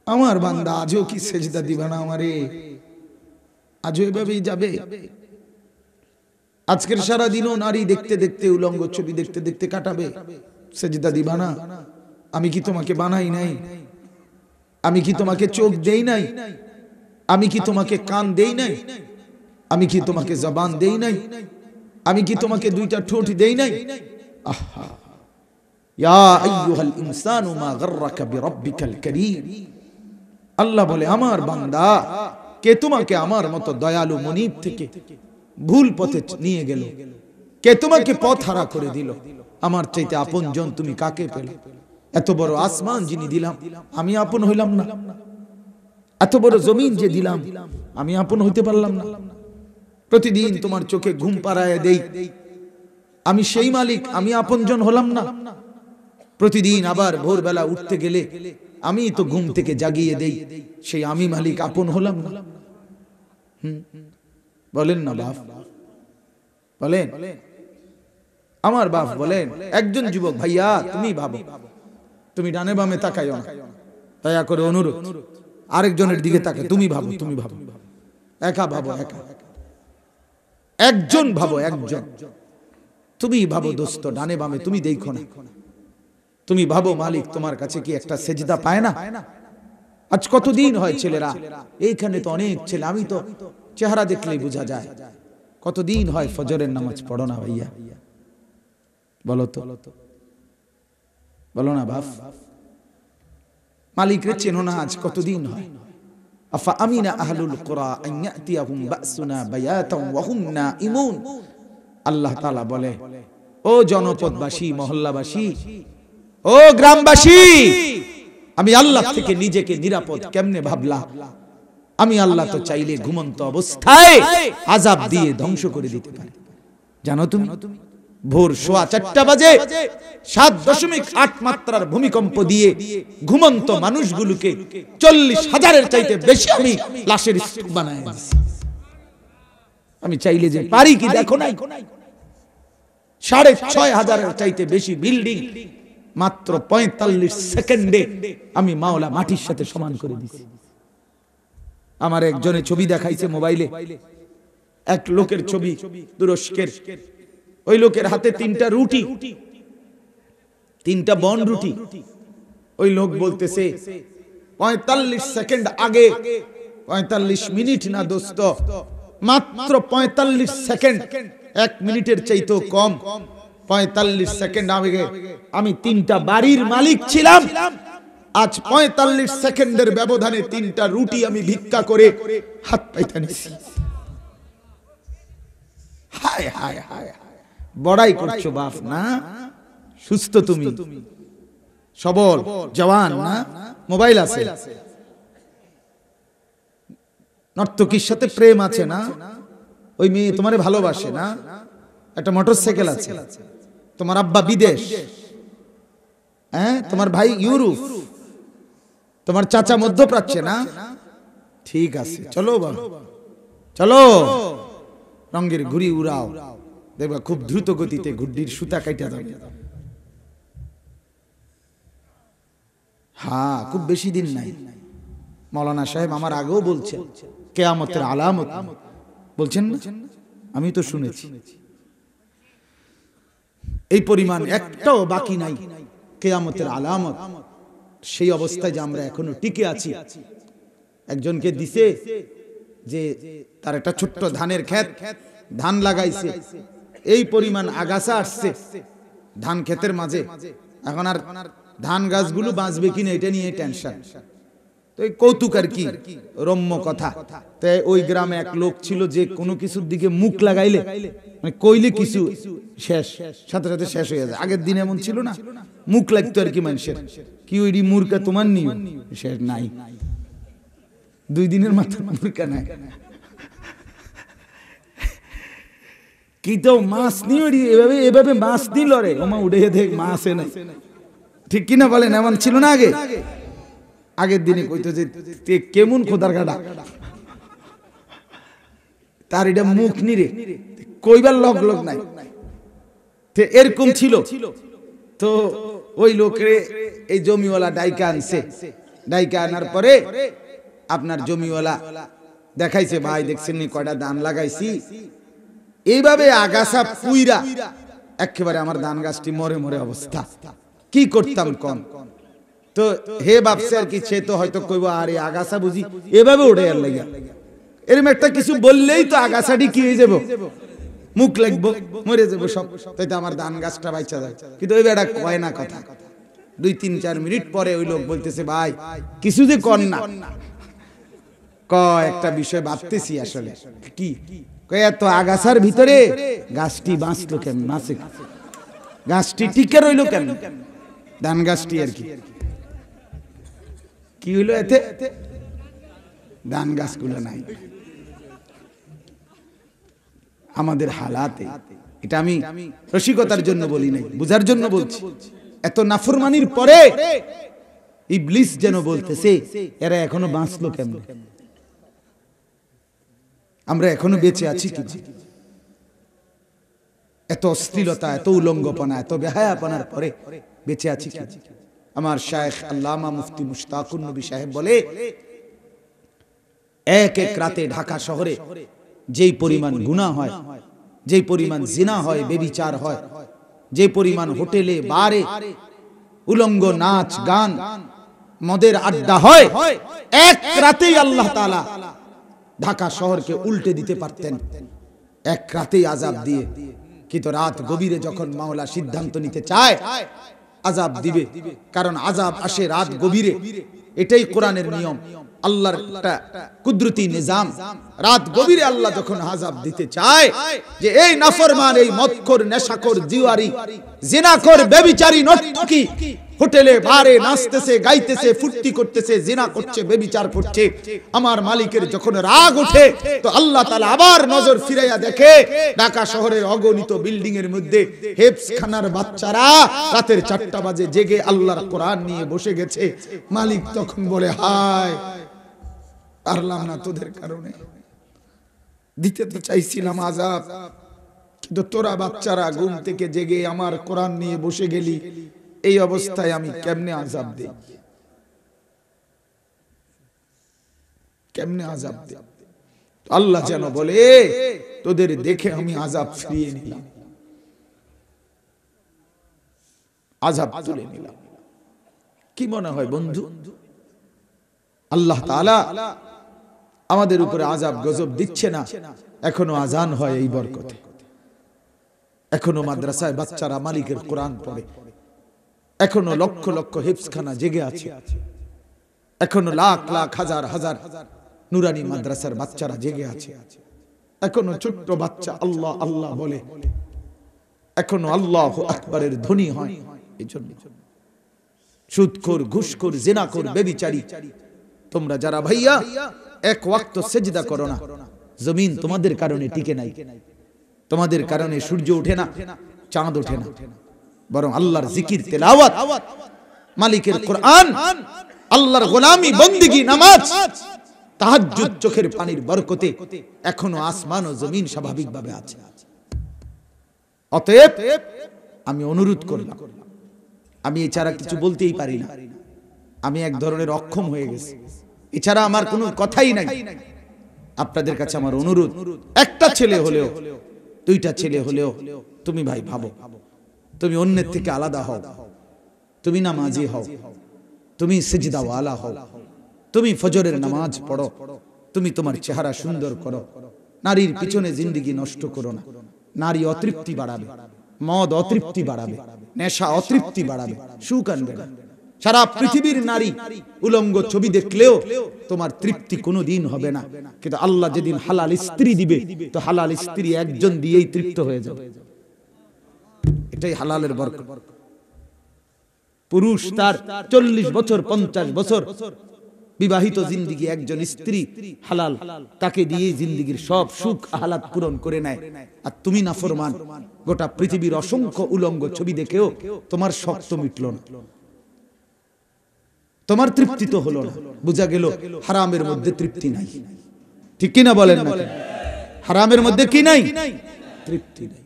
আমার বান্দা আজও কি সেজদা দিবা না আমারে? আজও এভাবেই যাবে? আজকের সারা দিনও নারী দেখতে দেখতে, উলঙ্গ ছবি দেখতে দেখতে কাটাবে। সেজদা দিবা না। আমি কি তোমাকে বানাই নাই? আমি কি তোমাকে চোখ দেই নাই? আমি কি তোমাকে কান দেই নাই? আমি কি তোমাকে জবান দেই নাই? আমি কি তোমাকে দুইটা ঠোঁট দেই নাই? আল্লাহ বলে, আমার বান্দা, কে তোমাকে আমার মতো দয়ালু মনিব থেকে ভুল পথে নিয়ে গেল? কে তোমাকে পথ হারা করে দিল? আমার চাইতে আপন জন তুমি কাকে পেলে? এত বড় আসমান যিনি দিলাম, আমি আপন হইলাম না। এত বড় জমিন যে দিলাম, আমি আপন হইতে পারলাম না। প্রতিদিন তোমার চোখে ঘুম পাড়ায় দেই। আমি সেই মালিক, আমি আপনজন হলাম না। প্রতিদিন আবার ভোরবেলা উঠতে গেলে আমি তো ঘুম থেকে জাগিয়ে দেই। সেই আমি মালিক, আপন হলাম না। বলেন না বাপ। বলেন। আমার বাপ বলেন, একজন যুবক ভাইয়া, তুমি ভাবো। তুমি ডানে বামে তাকাইও না। দয়া করে অনুরোধ। আরেকজনের দিকে তাকে তুমি ভাবো তুমি ভাবো একা ভাবো একা একজন ভাবো একজন। তুমি ভাবো দোস্ত ডানে বামে তুমি দেখো না। তুমি ভাবো মালিক তোমার কাছে কি একটা সেজদা পায় না? আজ কতদিন হয় ছেলেরা? এইখানে তো অনেক ছেলে আমি তো চেহারা দেখলেই বোঝা যায়। কতদিন হয় ফজরের নামাজ পড়ো না ভাইয়া? বলো তো। বলো না বাপ মালিক রে চেনো না আজ কতদিন হয়? আফা আমিনা আহলুল কুরা বাসুনা বায়াতাম ওয়া হুম নাইমুন আল্লাহ তাআলা বলে ও জনপদবাসী মহল্লাবাসী ও গ্রামবাসী আমি আল্লাহ থেকে নিজেকে নিরাপদ কেমনে ভাবলাম আমি আল্লাহ তো চাইলে ঘুমন্ত অবস্থায় আজাব দিয়ে ধ্বংস করে দিতে পারি। জানো তুমি? ভোর সোয়া চারটা বাজে, সাত দশমিক আট মাত্রার ভূমিকম্প দিয়ে ঘুমন্ত মানুষগুলোকে চল্লিশ হাজারের চাইতে বেশি আমি লাশের স্তূপ বানায় আমি চাইলে যে পারি কি, দেখো নাই? সাড়ে ছয় হাজারের চাইতে বেশি বিল্ডিং মাত্র পঁয়তাল্লিশ সেকেন্ডে আমি মাওলা মাটির সাথে সমান করে দিছি। আমার একজনে ছবি দেখাইছে মোবাইলে। এক লোকের ছবি, তুরস্কের ওই লোকের হাতে তিনটা রুটি, তিনটা বন রুটি। ওই লোক বলতেছে, পঁয়তাল্লিশ সেকেন্ড আগে, পঁয়তাল্লিশ মিনিট না দোস্ত, মাত্র পঁয়তাল্লিশ সেকেন্ড, এক মিনিটের চাইতেও কম, পঁয়তাল্লিশ সেকেন্ড আগে, আমি তিনটা বাড়ির মালিক ছিলাম। আজ পঁয়তাল্লিশ সেকেন্ডের ব্যবধানে তিনটা রুটি আমি ভিক্ষা করে হাত পাইতে নিছি। হায় হায় হায় হায়। বড়াই করছ বাপ, না? সুস্থ তুমি। সবল, জওয়ান, না? মোবাইল আছে? নর্তকীর সাথে প্রেম আছে, না? ওই মেয়ে তোমারে ভালোবাসে, না? একটা মোটরসাইকেল আছে। তোমার আব্বা বিদেশ। হ্যাঁ? তোমার ভাই ইউরোপ। তোমার চাচা মধ্যপ্রাচ্যে, না? ঠিক আছে, চলো বাবা। চলো। রঙের ঘুড়ি উড়াও। দেখবা খুব দ্রুত গতিতে ঘুড্ডির সুতা কাইটা যাবে হ্যাঁ খুব বেশি দিন নাই। মৌলানা সাহেব আমার আগেও বলছেন কেয়ামতের আলামত। বলছেন না? আমি তো শুনেছি। এই পরিমাণ একটাও বাকি নাই, কেয়ামতের আলামত। সেই অবস্থায় যে আমরা এখনও টিকে আছি। একজনকে দিছে যে তার একটা ছোট্ট ধানের ক্ষেত, ধান লাগাইছে। এই পরিমাণ আগাছা আসছে ধান ক্ষেতের মাঝে। এখন আর ধান গাছগুলো বাঁচবে কিনা এটা নিয়ে টেনশন তো এই কৌতুক আর কি, রম্য কথা। তাই ওই গ্রামে এক লোক ছিল যে কোনো কিছুর দিকে মুখ লাগাইলে মানে কইলে কিছু শেষ, সাথে সাথে শেষ হয়ে যায়। আগের দিন এমন ছিল না, মুখ লাগতো আর কি মানুষের। কি ওইডি মুরকা তোমার নিও শেষ নাই। দুই দিনের মাত্র মুরকা নাই। কি তো মাছ নিয়ে এভাবে এভাবে মাছ নিল রে ওমা উঠে দেখ, মাছ এনে ঠিক কিনা বলেন এমন ছিল না আগে? আগের দিনে কইতো যে কেমন খোদার গাডা তার এটা মুখ নিরে কইবার লগ লগ নাই। এরকম ছিল। তো ওই লোকে এই জমিওয়ালা ডাইকা আনছে। ডাইকা আনার পরে আপনার জমিওয়ালা দেখাইছে, ভাই, দেখছেন নি কয়টা ধান লাগাইছি? এইভাবে আগাছা পুইরা একেবারে আমার ধান গাছটি মরে মরে অবস্থা। কি করতাম কম তো হে বাপসে আর কি সে তো হয়তো কইব, আরে আগাছা বুঝি এভাবে উঠে আর লাগিয়া এরকম একটা কিছু বললেই তো আগাছাটি কি হয়ে যাব? মুখ লাগবো, মরে যাব সব। তাই তো আমার ধান গাছটা বাইচা যায় কিন্তু ওই বেটা কয় না কথা। দুই, তিন, চার মিনিট পরে ওই লোক বলতেছে, ভাই, কিছু যে কর না। ক একটা বিষয় ভাবতেছি আসলে। কি? এত আগাছার ভিতরে গাছটি বাঁচলো কেন? নাচে গাছটি টিকে রইল কেন? ধান গাছটি আর কি। কি হইল এতে? ধান গাছগুলো নাই। আমাদের হালাতে, এটা আমি রসিকতার জন্য বলি নাই, বুঝার জন্য বলছি। এত নাফরমানির পরে ইবলিস যেন বলতেছে, এরা এখনও বাঁচলো কেমন? আমরা এখনও বেঁচে আছি কি এত অশ্লীলতা, এত উলঙ্গপনা, এত বেহায়াপনার পরে বেঁচে আছি কি আমার শায়েখ আল্লামা মুফতি মুশতাকুর নবী সাহেব বলে, এক এক রাতে ঢাকা শহরে যেই পরিমাণ গুণা হয়, যেই পরিমাণ জিনা হয়, বেবিচার হয় যে পরিমাণ হোটেলে, বারে উলঙ্গ নাচ গান, মদের আড্ডা হয়, এক রাতেই আল্লাহ তালা ঢাকা শহরকে উল্টে দিতে পারতেন। এক রাতেই আজাব দিয়ে, কিন্তু রাত গভীরে যখন মাওলা সিদ্ধান্ত নিতে চায় আজাব দিবে। কারণ আজাব আসে রাত গভীরে। এটাই কোরআনের নিয়ম। আল্লাহর একটা কুদরতি নিজাম। রাত গভীরে আল্লাহ যখন আজাব দিতে চায়, যে এই নাফরমান, এই মদখোর নেশাখোর, জিওয়ারি, জিনাখোর, বেবিচারী নর্তকী হোটেলে বারে নাচতেছে গাইতেছে ফুর্তি করতেছে জিনা করছে বেবিচার করছে। আমার মালিকের যখন রাগ ওঠে তো আল্লাহ তাআলা আবার নজর ফিরাইয়া দেখে ঢাকা শহরের অগণিত বিল্ডিং এর মধ্যে হেফস খানার বাচ্চারা রাতের চারটা বাজে জেগে আল্লাহর কোরআন নিয়ে বসে গেছে। মালিক তখন বলে হায় পারলাম না তোদের কারণে। দিতে তো চাইছিলাম আজাব কিন্তু তোরা বাচ্চারা ঘুম থেকে জেগে আমার কোরআন নিয়ে বসে গেলি। এই অবস্থায় আমি কেমনে আজাব দিই? কেমনে আজাব দিই? আল্লাহ যেন বলে তোদের দেখে আমি আজাব ফিরিয়ে নিলাম। আজাব তুলে নিলাম। কি মনে হয় বন্ধু? আল্লাহ তাআলা আমাদের উপরে আজাব গজব দিচ্ছে না? এখনও আজান হয় এই বরকতে। এখনও মাদ্রাসায় বাচ্চারা মালিকের কোরআন পড়ে। এখনও লক্ষ লক্ষ হিপসখানা জেগে আছে। এখনও লাখ লাখ হাজার হাজার নুরানি মাদ্রাসার বাচ্চারা জেগে আছে। এখনও ছোট্ট বাচ্চা আল্লাহ আল্লাহ বলে। এখনও আল্লাহ আকবরের ধ্বনি হয়। এই জন্য সুদখোর ঘুষখোর জেনাখোর বেবিচারী। তোমরা যারা ভাইয়া এক ওয়াক্ত সেজদা করো না। জমিন তোমাদের কারণে টিকে নাই। তোমাদের কারণে সূর্য ওঠে না। চাঁদ ওঠে না। বরং আল্লাহর জিকির, তেলাওয়াত, মালিকের কোরআন, আল্লাহর গোলামি, বন্দিগি, নামাজ, তাহাজ্জুদ চোখের পানির বরকতে এখনও আসমান ও জমিন স্বাভাবিকভাবে আছে। অতএব আমি অনুরোধ করলাম, আমি এছাড়া কিছু বলতেই পারি না। আমি এক ধরনের অক্ষম হয়ে গেছি। এছাড়া আমার কোনো কথাই নাই। আপনাদের কাছে আমার অনুরোধ, একটা ছেলে হলেও, দুইটা ছেলে হলেও, তুমি ভাই ভাবো। তুমি অন্যের থেকে আলাদা হও। তুমি নামাজি হও। তুমি সেজদাওয়ালা হও। তুমি ফজরের নামাজ পড়ো। তুমি তোমার চেহারা সুন্দর করো। নারীর পিছনে জিন্দিগি নষ্ট করো না। নারী অতৃপ্তি বাড়াবে। মদ অতৃপ্তি বাড়াবে। নেশা অতৃপ্তি বাড়াবে। সুখ আনবে না। সারা পৃথিবীর নারী উলঙ্গ ছবি দেখলেও তোমার তৃপ্তি কোনো দিন হবে না। কিন্তু আল্লাহ যেদিন হালাল স্ত্রী দিবে, তো হালাল স্ত্রী একজন দিয়েই তৃপ্ত হয়ে যাবে। এটাই হালালের বরকত। পুরুষ তার চল্লিশ বছর, পঞ্চাশ বছর বিবাহিত জিন্দিগি, একজন স্ত্রী হালাল, তাকে দিয়ে জিন্দিগির সব সুখ, আহ্লাদ পূরণ করে নেয়। আর তুমি না ফরমান গোটা পৃথিবীর অসংখ্য উলঙ্গ ছবি দেখেও তোমার শক্ত মিটল না। তোমার তৃপ্তি তো হলো না। বোঝা গেল হারামের মধ্যে তৃপ্তি নাই। ঠিক কিনা বলেন হারামের মধ্যে কি নাই? তৃপ্তি নাই।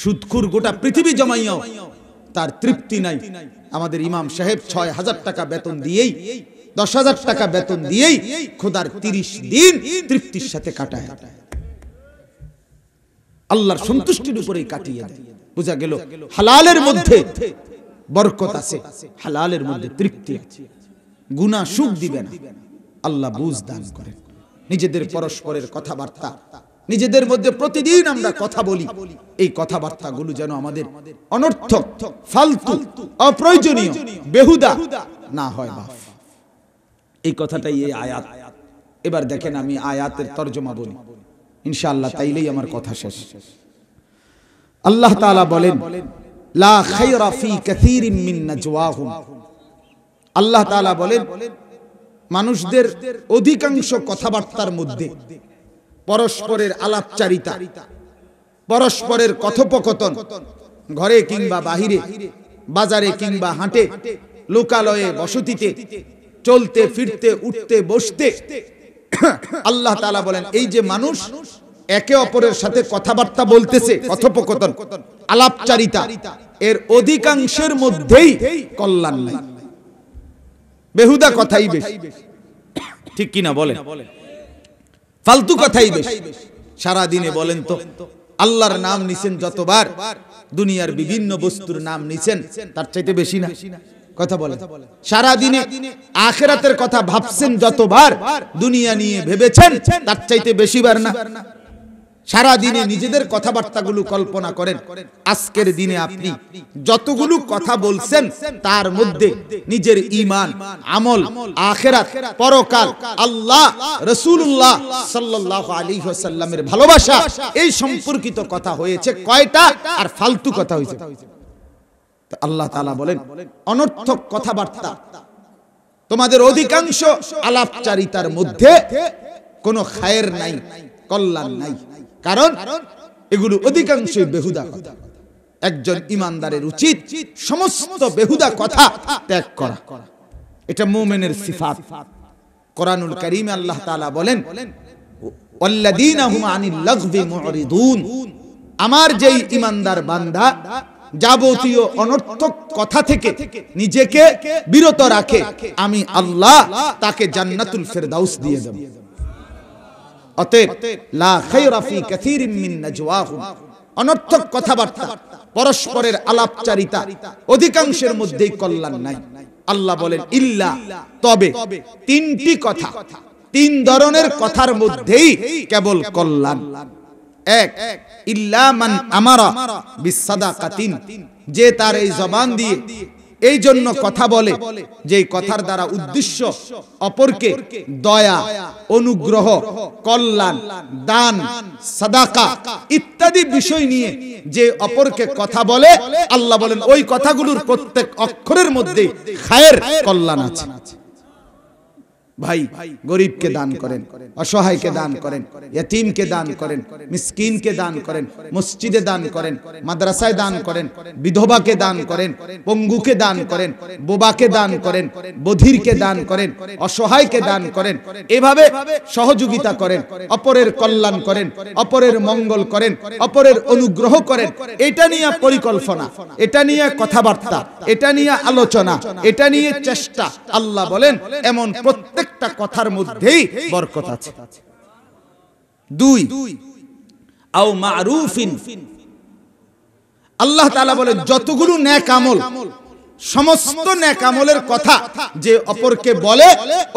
সুদখুর গোটা পৃথিবী জমাইয়াও, তার তৃপ্তি নাই। আমাদের ইমাম সাহেব ছয় হাজার টাকা বেতন দিয়েই, দশ হাজার টাকা বেতন দিয়েই খোদার তিরিশ দিন তৃপ্তির সাথে কাটায়। আল্লাহর সন্তুষ্টির উপরেই কাটিয়ে বোঝা গেল, হালালের মধ্যে বরকত আছে, হালালের মধ্যে তৃপ্তি আছে। গুনাহ সুখ দিবে না। আল্লাহ বুঝ দান করেন। নিজেদের পরস্পরের কথাবার্তা নিজেদের মধ্যে প্রতিদিন আমরা কথা বলি। এই কথাবার্তা গুলো যেন আমাদের অনর্থক, ফালতু, অপ্রয়োজনীয়, বেহুদা না হয় বাপ এই কথাটাই এই আয়াত। এবার দেখেন আমি আয়াতের তর্জমা বলি। ইনশাআল্লাহ তাইলেই আমার কথা শেষ। আল্লাহ তাআলা বলেন, লা খায়রা ফি কাসীরিন মিন নাজওয়াহুম। আল্লাহ তাআলা বলেন, মানুষদের অধিকাংশ কথাবার্তার মধ্যে পরস্পরের আলাপচারিতা, পরস্পরের কথোপকথন, ঘরে কিংবা বাহিরে, বাজারে কিংবা হাটে, লোকালয়ে, বসতিতে, চলতে, ফিরতে, উঠতে, বসতে। আল্লাহ তাআলা বলেন, এই যে মানুষ একে অপরের সাথে কথাবার্তা বলতেছে, কথোপকথন, আলাপচারিতা, এর অধিকাংশের মধ্যেই কল্যাণ নাই। বেহুদা কথাই বেশি। ঠিক কিনা বলেন? ফালতু কথাই বেশি। সারা দিনে বলেন তো আল্লাহর নাম নিছেন যতবার দুনিয়ার বিভিন্ন বস্তুর নাম নিছেন তার চাইতে বেশি না। কথা বলেন। সারা দিনে আখেরাতের কথা ভাবছেন যতবার দুনিয়া নিয়ে ভেবেছেন তার চাইতে বেশিবার না। সারা দিনে নিজেদের কথাবার্তাগুলো কল্পনা করেন। আজকের দিনে আপনি যতগুলো কথা বলছেন, তার মধ্যে নিজের ইমান আমল, আখেরাত, পরকাল, আল্লাহ রসুল্লাহ সাল্লাহ আলী সাল্লামের ভালোবাসা, এই সম্পর্কিত কথা হয়েছে কয়টা আর ফালতু কথা হয়েছে? আল্লাহ তালা বলেন, অনর্থক কথাবার্তা তোমাদের অধিকাংশ আলাপচারিতার মধ্যে কোনো খায়ের নাই কল্যাণ নাই। কারণ এগুলো অধিকাংশই বেহুদা কথা। একজন ইমানদারের উচিত সমস্ত বেহুদা কথা ত্যাগ করা। এটা মোমেনের সিফাত। কোরআনুল করিমে আল্লাহ তাআলা বলেন আমার যেই ইমানদার বান্দা যাবতীয় অনর্থক কথা থেকে নিজেকে বিরত রাখে, আমি আল্লাহ তাকে জান্নাতুল ফেরদাউস দিয়ে দেব। অতএব লা খায়রা ফি কাসীরিন মিন নাজওয়াহুম। অনর্থক কথাবার্তা পরস্পরের আলাপচারিতা অধিকাংশের মধ্যেই কল্যাণ নাই। আল্লাহ বলেন ইল্লা। তবে তিনটি কথা। তিন ধরনের কথার মধ্যেই কেবল কল্যাণ। এক ইল্লা মান আমারা বিসাদাকাতিন যে তার এই জবান দিয়ে এই জন্য কথা বলে যে কথার দ্বারা উদ্দেশ্য অপরকে দয়া অনুগ্রহ কল্যাণ দান সাদাকা ইত্যাদি বিষয় নিয়ে যে অপরকে কথা বলে আল্লাহ বলেন ওই কথাগুলোর প্রত্যেক অক্ষরের মধ্যে খায়ের কল্যাণ আছে। ভাই গরিবকে দান করেন অসহায়কে দান করেন ইয়তিমকে দান করেন মিসকিনকে দান করেন মসজিদে দান করেন মাদ্রাসায় দান করেন বিধবাকে দান করেন পঙ্গুকে দান করেন বোবাকে দান করেন বধিরকে দান করেন অসহায়কে দান করেন এভাবে সহযোগিতা করেন অপরের কল্যাণ করেন অপরের মঙ্গল করেন অপরের অনুগ্রহ করেন এটা নিয়ে পরিকল্পনা এটা নিয়ে কথাবার্তা এটা নিয়ে আলোচনা এটা নিয়ে চেষ্টা আল্লাহ বলেন এমন প্রত্যেক প্রত্যেকটা কথার মধ্যেই বরকত আছে। দুই, আও মারুফিন। আল্লাহ তাআলা বলে যতগুলো নেক আমল, সমস্ত নেক আমলের কথা যে অপরকে বলে,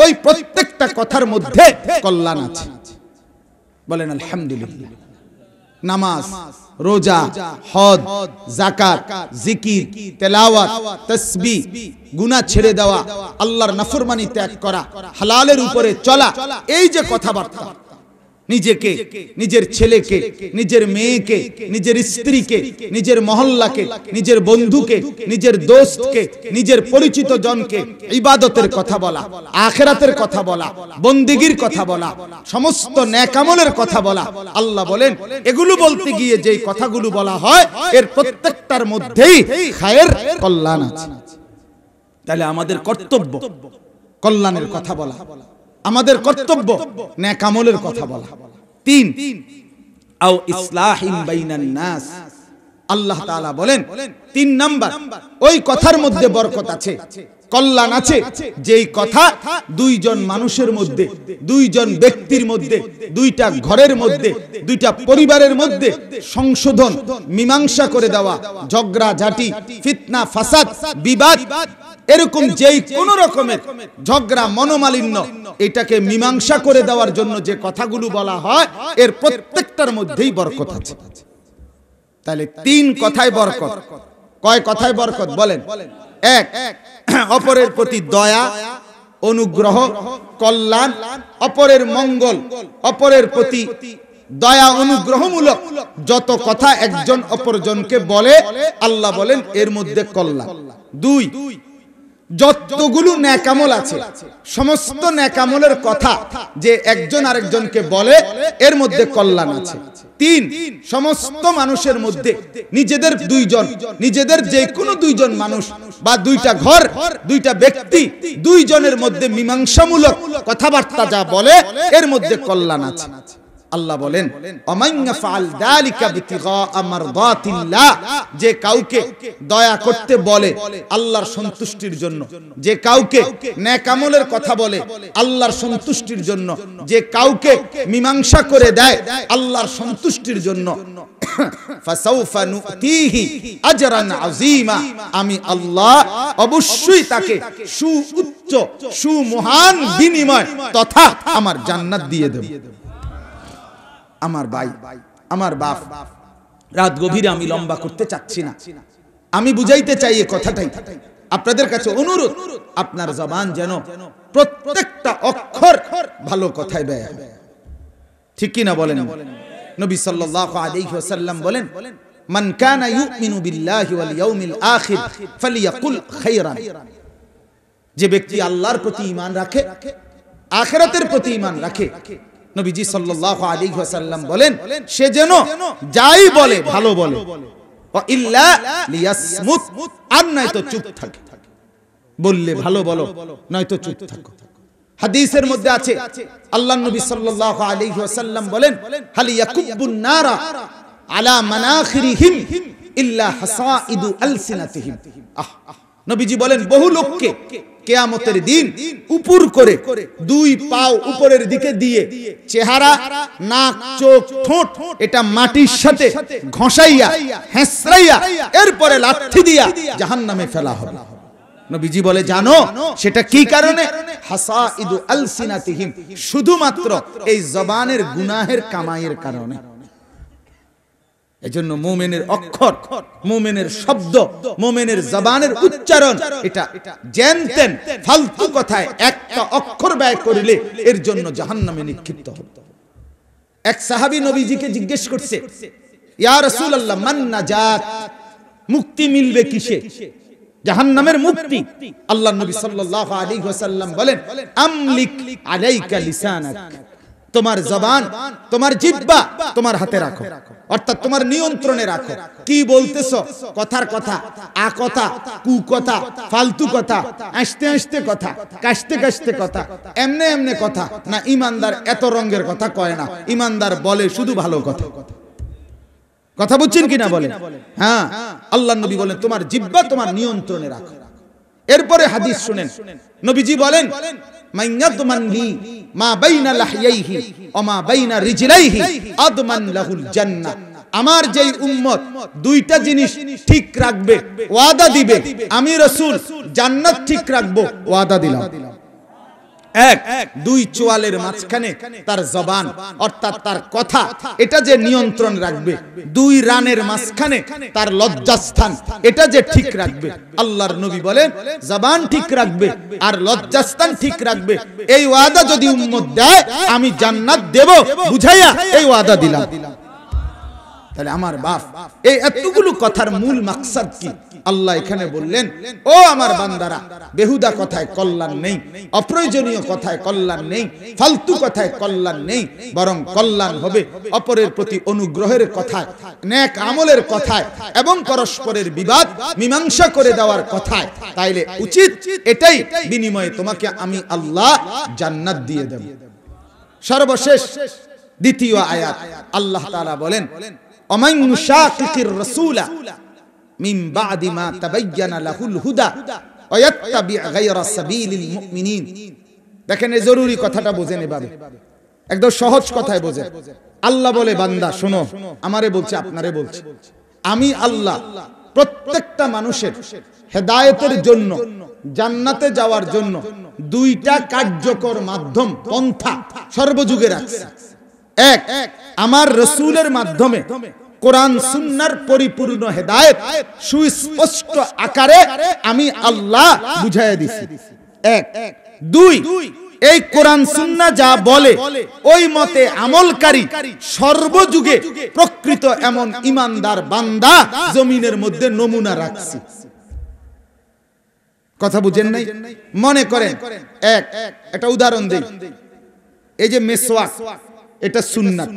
ওই প্রত্যেকটা কথার মধ্যে কল্যাণ আছে। বলেন, আলহামদুলিল্লাহ। নামাজ রোজা, হদ জাকাত জিকির, তেলাওয়াত, তসবি, গুনাহ ছেড়ে দেওয়া, আল্লাহর নাফরমানি ত্যাগ করা, হালালের উপরে চলা, এই যে কথাবার্তা। নিজেকে, নিজের ছেলেকে, নিজের মেয়েকে, নিজের স্ত্রীকে, নিজের মহল্লাকে, নিজের বন্ধুকে, নিজের দোস্তকে, নিজের পরিচিত জনকে ইবাদতের কথা বলা, আখেরাতের কথা বলা, বন্দিগির কথা বলা, সমস্ত ন্যাকামলের কথা বলা। আল্লাহ বলেন, এগুলো বলতে গিয়ে যেই কথাগুলো বলা হয়, এর প্রত্যেকটার মধ্যেই খায়ের কল্যাণ আছে। তাহলে আমাদের কর্তব্য কল্যাণের কথা বলা। আমাদের কর্তব্য ন্যাকামলের কথা বলা। তিন, আও ইসলাহিম বাইনান নাস। আল্লাহ তাআলা বলেন, তিন নাম্বার, ওই কথার মধ্যে বরকত আছে, কল্যাণ আছে। যেই কথা দুইজন মানুষের মধ্যে, দুইজন ব্যক্তির মধ্যে, দুইটা ঘরের মধ্যে, দুইটা পরিবারের মধ্যে সংশোধন, মীমাংসা করে দেওয়া ঝগড়া ঝাঁটি ফিতনা, ফাসাদ, বিবাদ এরকম যেই কোন রকমের ঝগড়া মনোমালিন্য, এটাকে মীমাংসা করে দেওয়ার জন্য যে কথাগুলো বলা হয়, এর প্রত্যেকটার মধ্যেই বরকত আছে। তাহলে তিন কথায় বরকত। কয় কথায় বরকত? বলেন। এক, অপরের প্রতি দয়া, অনুগ্রহ, কল্যাণ, অপরের মঙ্গল, অপরের প্রতি দয়া, অনুগ্রহমূলক। যত কথা একজন অপরজনকে বলে, আল্লাহ বলেন, এর মধ্যে কল্যাণ। দুই যতগুলো ন্যাকামল আছে, সমস্ত ন্যাকামলের কথা যে একজন আরেকজনকে বলে, এর মধ্যে কল্যাণ আছে। তিন, সমস্ত মানুষের মধ্যে নিজেদের দুইজন, নিজেদের যে কোনো দুইজন মানুষ বা দুইটা ঘর, দুইটা ব্যক্তি, দুইজনের মধ্যে মীমাংসামূলক কথাবার্তা যা বলে, এর মধ্যে কল্যাণ আছে। আল্লাহ বলেন যে কাউকে দয়া করতে বলে আল্লাহর সন্তুষ্টির জন্য। যে কাউকে ন্যাকামলের কথা বলে আল্লাহর সন্তুষ্টির জন্য। যে কাউকে মীমাংসা করে দেয় আল্লাহর সন্তুষ্টির জন্য। আমি আল্লাহ অবশ্যই তাকে সু উচ্চ সুমহান বিনিময় তথা আমার জান্নাত দিয়ে দেব। আমার ভাই, আমার বাপ। রাত গভীরে আমি লম্বা করতে চাচ্ছি না। আমি বুঝাইতে চাই এই কথাটাই। আপনাদের কাছে অনুরোধ, আপনার জবান যেন প্রত্যেকটা অক্ষর ভালো কথায় ব্যয় হয়। ঠিক কি না বলেন? নবী সাল্লাল্লাহু আলাইহি ওয়াসাল্লাম বলেন, মান কানা ইউমিনু বিল্লাহি ওয়াল ইয়াউমিল আখির ফালিয়াকুল খাইরান। যে ব্যক্তি আল্লাহর প্রতি ঈমান রাখে, আখিরাতের প্রতি ঈমান রাখে নবীজি সাল্লাল্লাহু আলাইহি ওয়াসাল্লাম বলেন সে যেন যাই বলে ভালো বলে। ওয়া ইল্লা লিয়াসমুত আর নয়তো চুপ থাকে। বললে ভালো বলো নয়তো চুপ থাকো। হাদিসের মধ্যে আছে আল্লাহ নবী সাল্লাল্লাহু আলাইহি ওয়াসাল্লাম বলেন হাল ইয়াকুবুন নারা আলা মানাখিরিহিম ইল্লা হাসাইদু আলসিনাতিহিম। আহ। নবীজি বলেন, বহু লোককে কেয়ামতের দিন উপর করে দুই পাও উপরের দিকে দিয়ে চেহারা, নাক, চোখ, ঠোঁট, এটা মাটির সাথে ঘষাইয়া হেসরাইয়া এরপরে লাথি দিয়া জাহান্নামে ফেলা হবে। নবীজি বলে, জানো, সেটা কি কারণে? হাসা ইদু আলসিনাতিহিম, শুধুমাত্র এই জবানের গুনাহের কামাইয়ের কারণে। এজন্য মোমেনের অক্ষর, মোমেনের শব্দ, মোমেনের জবানের উচ্চারণ, এটা জানতেন ফালতু কথায় একটা অক্ষর ব্যয় করিলে এর জন্য জাহান্নামে নিক্ষিপ্ত হতো। এক সাহাবী নবীজিকে জিজ্ঞেস করছে, ইয়া রাসূলুল্লাহ, মান নাজাত? মুক্তি মিলবে কিসে? জাহান্নামের মুক্তি আল্লাহ নবী সাল্লাল্লাহু আলাইহি ওয়াসাল্লাম বলেন, আমলিক আলাইকা লিসানাক। তোমার জবান তোমার জিহ্বা তোমার হাতে রাখো। অর্থাৎ তোমার নিয়ন্ত্রণে রাখো। কি বলতেছো? কথার কথা আ কথা কু কথা ফালতু কথা আসতে আসতে কথা কাশতে কাশতে কথা এমনে এমনে কথা না ইমানদার এত রঙের কথা কয় না ইমানদার বলে শুধু ভালো কথা। কথা। বুঝছেন কিনা বলেন? হ্যাঁ আল্লাহ নবী বলেন তোমার জিব্বা তোমার নিয়ন্ত্রণে রাখো। এরপরে হাদিস শুনেন। নবীজি বলেন মাইয়াদমান লি মা বাইনা লাহইয়াইহি ওয়া মা বাইনা রিজলাইহি আদমান লাহুল জান্নাহ। আমার যেই উম্মত দুইটা জিনিস ঠিক রাখবে, ওয়াদা দিবে। আমি রসুল জান্নাত ঠিক রাখব, ওয়াদা দিলাম। এক, দুই চোয়ালের মাঝখানে তার জবান, অর্থাৎ তার কথা, এটা যে নিয়ন্ত্রণ রাখবে, দুই রানের মাঝখানে তার লজ্জাস্থান, এটা যে ঠিক রাখবে, আল্লাহর নবী বলেন জবান ঠিক রাখবে আর লজ্জাস্থান ঠিক রাখবে। এই ওয়াদা যদি উম্মত দেয়, আমি জান্নাত দেব, বুঝাইয়া এই ওয়াদা দিলাম। তাহলে আমার বাপ, এই এতগুলো কথার মূল মাকসাদ কি? আল্লাহ এখানে বললেন, ও আমার বান্দারা, বেহুদা কথায় কল্যাণ নেই, অপ্রয়োজনীয় কথায় কল্যাণ নেই, ফালতু কথায় কল্যাণ নেই, বরং কল্যাণ হবে অপরের প্রতি অনুগ্রহের কথায় নেক আমলের কথায় এবং পরস্পরের বিবাদ মীমাংসা করে দেওয়ার কথায়। তাইলে উচিত এটাই বিনিময়ে তোমাকে আমি আল্লাহ জান্নাত দিয়ে দেব। সর্বশেষ, দ্বিতীয় আয়াত, আল্লাহ তাআলা বলেন দেখেন, এই জরুরি কথাটা বোঝেন এভাবে। একদম সহজ কথায় আল্লাহ বলে, বান্দা, শোনো, আমারে বলছে, আপনারে বলছে। আমি আল্লাহ, প্রত্যেকটা মানুষের হেদায়েতের জন্য, জান্নাতে যাওয়ার জন্য দুইটা কার্যকর মাধ্যম, পন্থা সর্বযুগে রাখছে। এক, আমার রসুলের মাধ্যমে কোরআন সুন্নার পরিপূর্ণ হেদায়েত সুস্পষ্ট আকারে আমি আল্লাহ বুঝাই দিছি। এক, দুই, এই কোরআন সুন্না যা বলে, ওই মতে আমলকারী সর্বযুগে প্রকৃত এমন ইমানদার বান্দা জমিনের মধ্যে নমুনা রাখছি। কথা বুঝেন নাই? মনে করেন, এক, একটা উদাহরণ দেই। এই যে মেসওয়াক এটা সুন্নাত।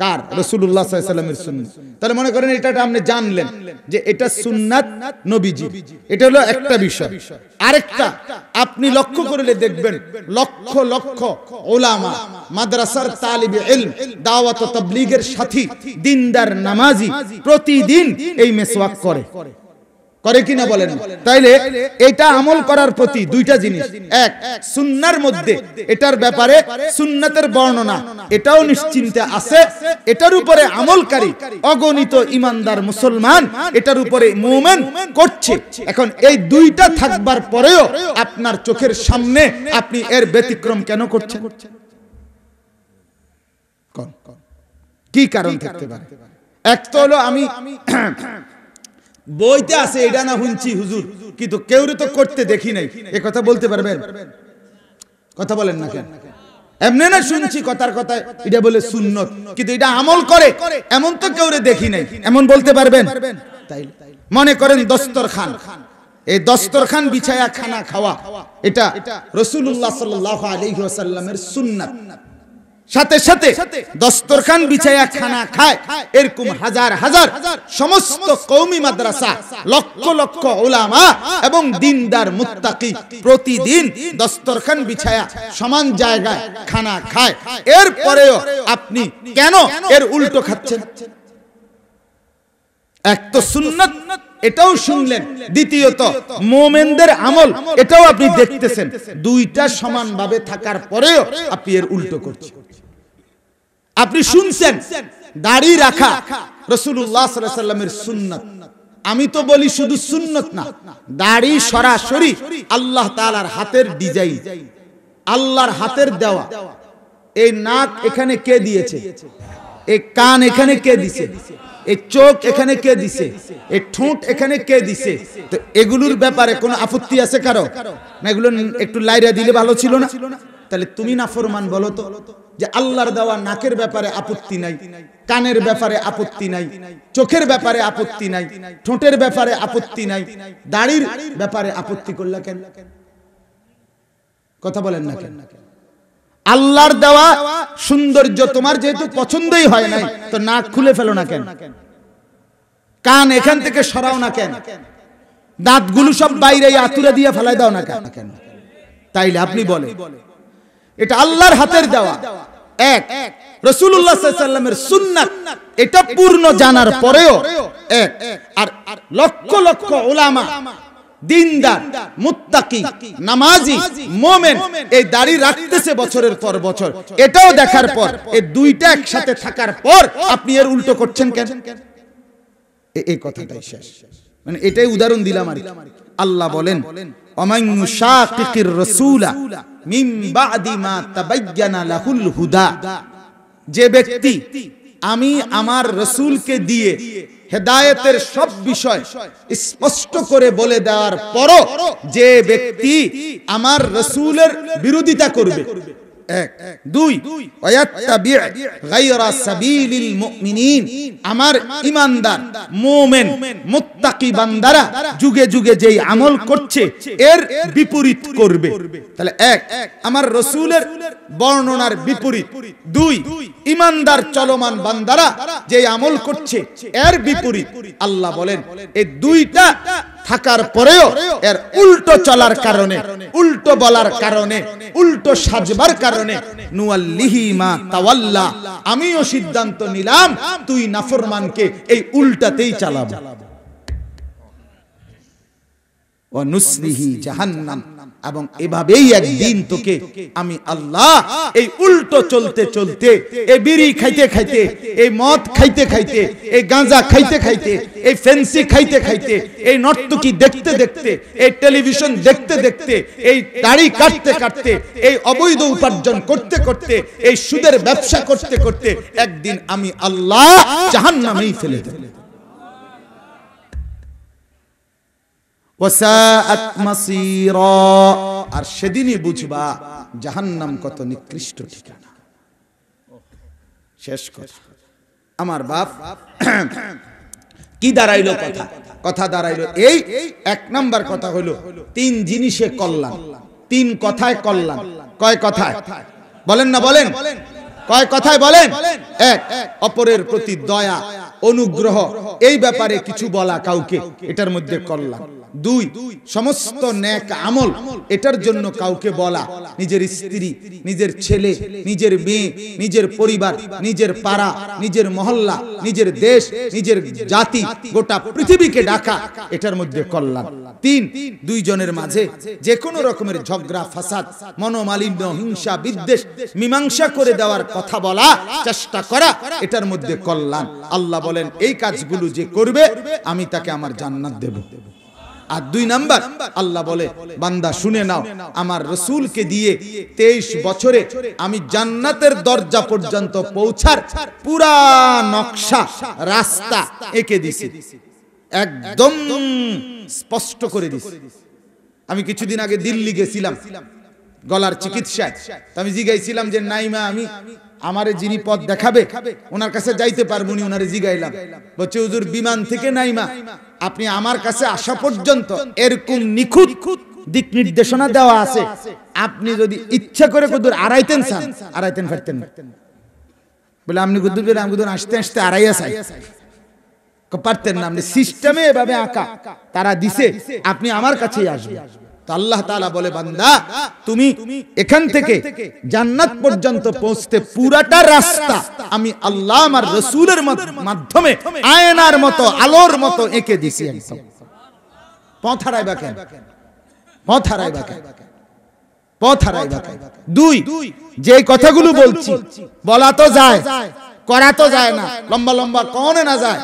কার? রসুল্লাহ সাল্লামের সুন্নাত। তাহলে মনে করেন এটা আপনি জানলেন যে এটা সুন্নাত নবীজি এটা হলো একটা বিষয়। আরেকটা আপনি লক্ষ্য করলে দেখবেন লক্ষ লক্ষ ওলামা মাদ্রাসার তালিব ইলম দাওয়াত তাবলীগের সাথী দিনদার নামাজি প্রতিদিন এই মেসওয়াক করে। করে কিনা বলেন তাইলে এটা আমল করার প্রতি দুইটা জিনিস। এক, সুন্নার মধ্যে। এটার ব্যাপারে সুন্নাতের বর্ণনা। এটাও নিশ্চিন্তে আছে। এটার উপরে আমলকারী, অগণিত ইমানদার মুসলমান এটার উপরে মুমেন করছে। এখন এই দুইটা থাকবার পরেও আপনার চোখের সামনে আপনি এর ব্যতিক্রম কেন করছেন? কি কারণ থাকতে পারে? এক তো হলো আমি বইতে আছে, এটা না শুনছি, হুজুর। কিন্তু কেউ তো করতে দেখি নাই। এ কথা বলতে পারবেন? কথা বলেন না কেন? এমনি না শুনছি কথার কথায়, এটা বলে সুন্নত। কিন্তু এটা আমল করে, এমন তো কেউ দেখি নাই। এমন বলতে পারবেন? মনে করেন দস্তর খান এই দস্তরখান বিছায়া খানা খাওয়া, এটা রসুল্লাহ সাল্লাহ আসাল্লামের সুন্নাত। সাথে সাথে দস্তরখান বিছায়া খানা খায়। এরকম হাজার হাজার সমস্ত কৌমি মাদ্রাসা লক্ষ লক্ষ ওলামা এবং দিনদার মুত্তাকি প্রতিদিন দস্তরখান বিছায়া সমান জায়গায় খানা খায়। এরপরেও আপনি কেন এর উল্টো খাচ্ছেন? এক তো সুন্নত এটাও শুনলেন। দ্বিতীয়ত, মোমেনদের আমল, এটাও আপনি দেখতেছেন। দুইটা সমানভাবে থাকার পরেও আপনি এর উল্টো করছেন। আপনি শুনছেন, দাড়ি রাখা রসুল্লাহ সাল্লামের সুন্নত। আমি তো বলি শুধু সুন্নত না, দাড়ি সরাসরি আল্লাহ তালার হাতের ডিজাইন, আল্লাহর হাতের দেওয়া। এই নাক এখানে কে দিয়েছে? এই কান এখানে কে দিছে? এই চোখ এখানে কে দিছে? এই ঠোঁট এখানে কে দিছে? তো এগুলোর ব্যাপারে কোনো আপত্তি আছে কারও? না এগুলো একটু লাইরা দিলে ভালো ছিল না। তাহলে তুমি না ফরমান বলো তো যে আল্লাহর দেওয়া নাকের ব্যাপারে আপত্তি নাই কানের ব্যাপারে আপত্তি নাই চোখের ব্যাপারে আপত্তি নাই ঠোঁটের ব্যাপারে আপত্তি নাই দাড়ির ব্যাপারে আপত্তি করলা কেন? কথা বলেন না কেন? আল্লাহর দেওয়া সৌন্দর্য তোমার যেহেতু পছন্দই হয় নাই, তো নাক খুলে ফেলো না কেন? কান এখান থেকে সরাও না কেন? দাঁতগুলো সব বাইরে আতুরা দিয়ে ফেলাই দাও না কেন? কেন তাইলে আপনি বলে এটা আল্লাহর হাতের দেওয়া। এক রসুল্লাহ সাল্লামের সুন্নাত। এটা পূর্ণ জানার পরেও, এক, আর লক্ষ লক্ষ ওলামা দিনদার মুত্তাকি নামাজি মোমেন এই দাড়ি রাখতেছে বছরের পর বছর। এটাও দেখার পর। এই দুইটা একসাথে থাকার পর আপনি এর উল্টো করছেন কেন? এই কথাটাই শেষ। মানে এটাই উদাহরণ দিলাম আর আল্লাহ বলেন অমাইনু শাকিকির রাসূলা মিন বাদি মা তাবায়্যানা লাহুল হুদা। যে ব্যক্তি আমি আমার রসুলকে দিয়ে হেদায়েতের সব বিষয় স্পষ্ট করে বলে দেওয়ার পর যে ব্যক্তি আমার রসুলের বিরোধিতা করবে এক, দুই আমার ইমানদার, মোমেন, মুত্তাকি বান্দারা যুগে যুগে যেই আমল করছে, এর বিপরীত করবে। তাহলে এক, আমার রসুলের বর্ণনার বিপরীত। দুই, ইমানদার চলমান বান্দারা যে আমল করছে, এর বিপরীত। আল্লাহ বলেন, এই দুইটা থাকার পরেও এর উল্টো চলার কারণে, উল্টো বলার কারণে, উল্টো সাজবার কারণে, নুয়াল্লিহি তাওয়াল্লা, আমিও সিদ্ধান্ত নিলাম, তুই নাফরমানকে এই উল্টাতেই চালাবো। ও নুসরিহি জাহান্নাম। এবং এভাবেই একদিন তোকে আমি আল্লাহ এই উল্টো চলতে চলতে এই বিড়ি খাইতে খাইতে এই মদ খাইতে খাইতে এই গাঁজা খাইতে খাইতে এই ফেন্সি খাইতে খাইতে এই নর্তকি দেখতে দেখতে এই টেলিভিশন দেখতে দেখতে এই দাড়ি কাটতে কাটতে এই অবৈধ উপার্জন করতে করতে এই সুদের ব্যবসা করতে করতে একদিন আমি আল্লাহ জাহান্নামেই ফেলে দেব। আর সেদিনই বুঝবা, জাহান্নাম কত নিকৃষ্ট ঠিকানা। শেষ কথা। আমার বাপ কি দাঁড়াইলো কথা? কথা দাঁড়াইলো এই এক নাম্বার কথা হলো তিন জিনিসে কল্যাণ। তিন কথায় কল্যাণ। কয় কথায়? বলেন না, বলেন। কয় কথায় বলেন? এক, অপরের প্রতি দয়া, অনুগ্রহ, এই ব্যাপারে কিছু বলা কাউকে, এটার মধ্যে কল্যাণ। দুই, সমস্ত ন্যাক আমল এটার জন্য কাউকে বলা। নিজের স্ত্রী, নিজের ছেলে, নিজের মেয়ে, নিজের পরিবার, নিজের পাড়া, নিজের মহল্লা, নিজের দেশ, নিজের জাতি, গোটা পৃথিবীকে ডাকা, এটার মধ্যে কল্যাণ। তিন, দুইজনের মাঝে যে কোনো রকমের ঝগড়া, ফাসাদ, মনোমালিন্য, হিংসা, বিদ্বেষ, মীমাংসা করে দেওয়ার কথা বলা, চেষ্টা করা, এটার মধ্যে কল্যাণ। আল্লাহ বলেন, এই কাজগুলো যে করবে, আমি তাকে আমার জান্নাত দেব। আর দুই নাম্বার, আল্লাহ বলে, বান্দা, শুনে নাও, আমার রসুলকে দিয়ে তেইশ বছরে আমি জান্নাতের দরজা পর্যন্ত পৌঁছার পুরা নকশা, রাস্তা এঁকে দিছি। একদম স্পষ্ট করে দিছি। আমি কিছুদিন আগে দিল্লি গেছিলাম, গলার চিকিৎসায়। আমি জিগাইছিলাম যে, নাইমা, আমি, আমারে যিনি পথ দেখাবে, ওনার কাছে যাইতে পারব নি, ওনারে জিগাইলাম। বলছে, হুজুর, বিমান থেকে নাইমা আপনি আমার কাছে আসা পর্যন্ত এরকম নিখুঁত দিক নির্দেশনা দেওয়া আছে। আপনি যদি ইচ্ছা করে কুদুর আড়াইতেন চান আড়াইতেন, ফেরতেন। বলে, আপনি কুদুর করে, আমি কুদুর আসতে আসতে আড়াইয়া চাই। পারতেন না। আপনি সিস্টেমে এভাবে আঁকা, তারা দিছে, আপনি আমার কাছেই আসবেন। আল্লাহ তাআলা বলে, বান্দা, তুমি এখান থেকে জান্নাত পর্যন্ত পৌঁছতে পুরাটা রাস্তা আমি আল্লাহ আমার রসুলের মাধ্যমে, আয়নার মতো, আলোর মতো এঁকে দিছি একদম। বলা তো যায়, করা তো যায় না, লম্বা লম্বা কনে না যায়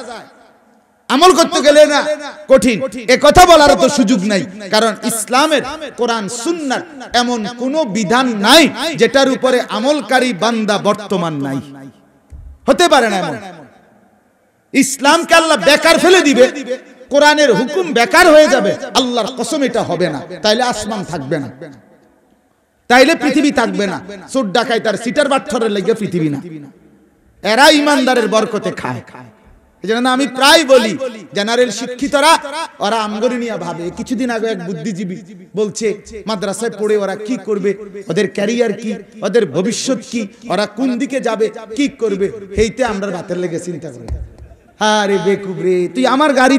আমল করতে গেলে না কঠিন। এ কথা বলার তো সুযোগ নাই। কারণ ইসলামের কোরআন সুন্নার এমন কোন বিধান নাই যেটার উপরে আমলকারী বান্দা বর্তমান নাই। হতে পারে না এমন। ইসলামকে আল্লাহ বেকার ফেলে দিবে কোরআনের হুকুম বেকার হয়ে যাবে আল্লাহর কসম এটা হবে না। তাইলে আসমান থাকবে না। তাইলে পৃথিবী থাকবে না। চোর ডাকায় তার সিটার বাট্থরের লেগে পৃথিবী না। এরা ইমানদারের বরকতে খায়। খায়। এজন্য আমি প্রায় বলি জেনারেল শিক্ষিতরা ওরা আমগরি নিয়ে ভাবে। কিছুদিন আগে এক বুদ্ধিজীবী বলছে মাদ্রাসায় পড়ে ওরা কি করবে? ওদের ক্যারিয়ার কি? ওদের ভবিষ্যৎ কি? ওরা কোন দিকে যাবে? কি করবে? এইতে আমরা ভাতের লেগে চিন্তা করি। আরে বেকুব রে তুই আমার গাড়ি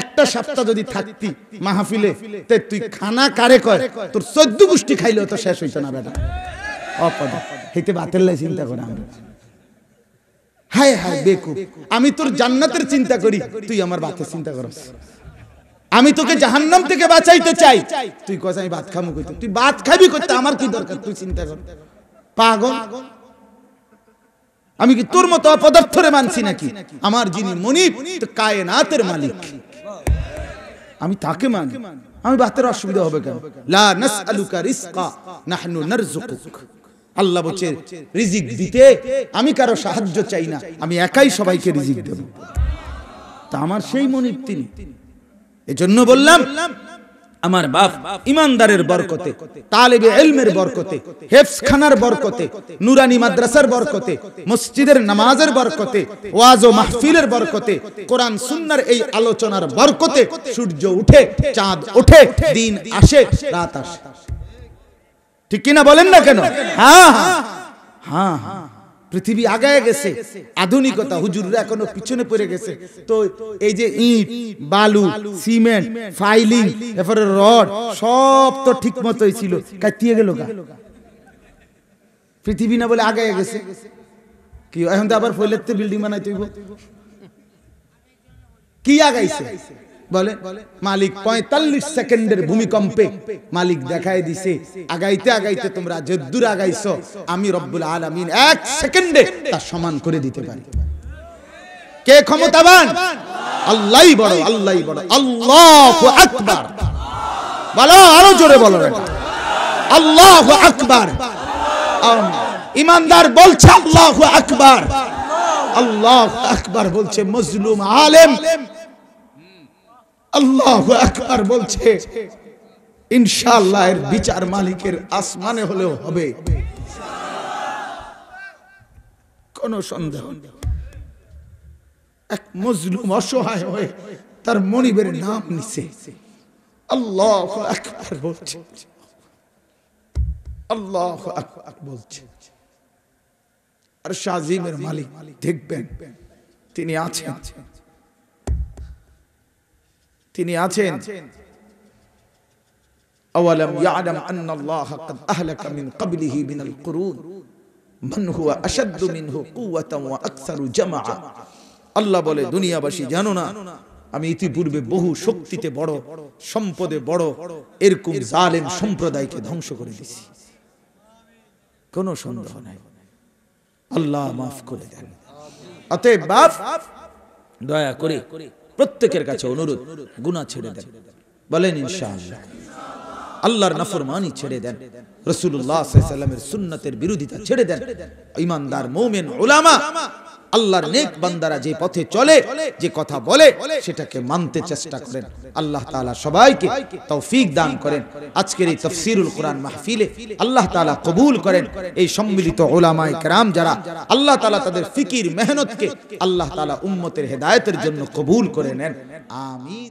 একটা সপ্তাহ যদি থাকতি মাহফিলে তে তুই খানা কারে কয় তোর চোদ্দ গোষ্ঠী খাইলেও তো শেষ হইতো না বেটা। অপদ। হেতে বাতের লাই চিন্তা করে আমরা। হায় হায় বেকুব আমি তোর জান্নাতের চিন্তা করি, তুই আমার ভাতের চিন্তা করস। আমি তোকে জাহান্নাম থেকে বাঁচাইতে চাই। তুই কস, আমি ভাত খামু কইতে। তুই ভাত খাবি করতে আমার কি দরকার? তুই চিন্তা কর। পাগল। আমি কি তোর মতো অপদার্থরে মানছি নাকি? আমার যিনি মনিব কায়নাতের মালিক। আমি তাকে মানি। আমি বাতের অসুবিধা হবে কেন? লা নাসআলুকা রিজকা, নাহনু নারযুকুক। আল্লাহ বলছে রিজিক দিতে আমি কারও সাহায্য চাই না। আমি একাই সবাইকে রিজিক দেব। তা আমার সেই মনিব তিনি। এজন্য বললাম আমার বাপ ইমানদারের বরকতে তালেবে এলমের বরকতে হেফস খানার বরকতে নুরানি মাদ্রাসার বরকতে মসজিদের নামাজের বরকতে ওয়াজ ও মাহফিলের বরকতে কোরআন সুন্নার এই আলোচনার বরকতে সূর্য উঠে চাঁদ ওঠে দিন আসে রাত আসে। ঠিক কিনা বলেন না কেন? হ্যাঁ হ্যাঁ। হ্যাঁ হ্যাঁ। পৃথিবী আগায় গেছে, আধুনিকতা হুজুররা এখনও পিছনে পড়ে গেছে। তো এই যে ইট, বালু, সিমেন্ট, ফাইলিং, এরপরে রড, সব তো ঠিক মতোই ছিল। কাটিয়ে গেল পৃথিবী না বলে আগায় গেছে। কি, এখন তো আবার ফইলেতে বিল্ডিং বানাইতে কি আগাইছে? বলে, মালিক পঁয়তাল্লিশ সেকেন্ডের ভূমিকম্পে মালিক দেখায় দিছে, আগাইতে আগাইতে তোমরা যদ্দুর আগাইছো, আমি রব্বুল আলামিন এক সেকেন্ডে তা সমান করে দিতে পারি। কে ক্ষমতাবান? আল্লাহই বড় আল্লাহই বড়, আল্লাহু আকবার। বলো, আরও জোরে বলো আল্লাহু আকবার। ইমানদার বলছে আল্লাহ আকবার। আল্লাহ আকবার বলছে, মজলুম আলেম। আল্লাহ আকবার বলছে, ইনশাআল্লাহ এর বিচার মালিকের আসমানে হলেও হবে। কোন সন্দেহ এক মজলুম অসহায় হয়ে তার মনিবের নাম নিছে। আল্লাহ আকবার বলছে। আল্লাহ আকবার বলছে। আর শাজিমের মালিক দেখবেন, তিনি আছেন। তিনি আছেন أولم يعلم أن الله قد أهلك من قبله من القرون من هو أشد منه قوة وأكثر جمعا আল্লাহ বলে দুনিয়াবাসী জানো না আমি ইতিপূর্বে বহু শক্তিতে বড় সম্পদে বড় এরকম জালেম সম্প্রদায়কে ধ্বংস করে দিছি কোনো সন্দেহ নাই আল্লাহ মাফ করে দেন অতএব বাপ দয়া করে প্রত্যেকের কাছে অনুরোধ গুনা ছেড়ে দেন। বলেন, ইনশাআল্লাহ। আল্লাহর নাফরমানি ছেড়ে দেন। রসুল্লাহ সাল্লামের সুন্নতের বিরোধিতা ছেড়ে দেন। ইমানদার, মোমেন ওলামা আল্লাহর নেক বান্দারা যে পথে চলে যে কথা বলে সেটাকে মানতে চেষ্টা করেন। আল্লাহ তাআলা সবাইকে তৌফিক দান করেন। আজকের এই তফসিরুল কোরআন মাহফিলে আল্লাহ তাআলা কবুল করেন। এই সম্মিলিত ওলামায় কেরাম যারা আল্লাহ তাআলা তাদের ফিকির মেহনতকে আল্লাহ তাআলা উম্মতের হেদায়েতের জন্য কবুল করে নেন। আমিন।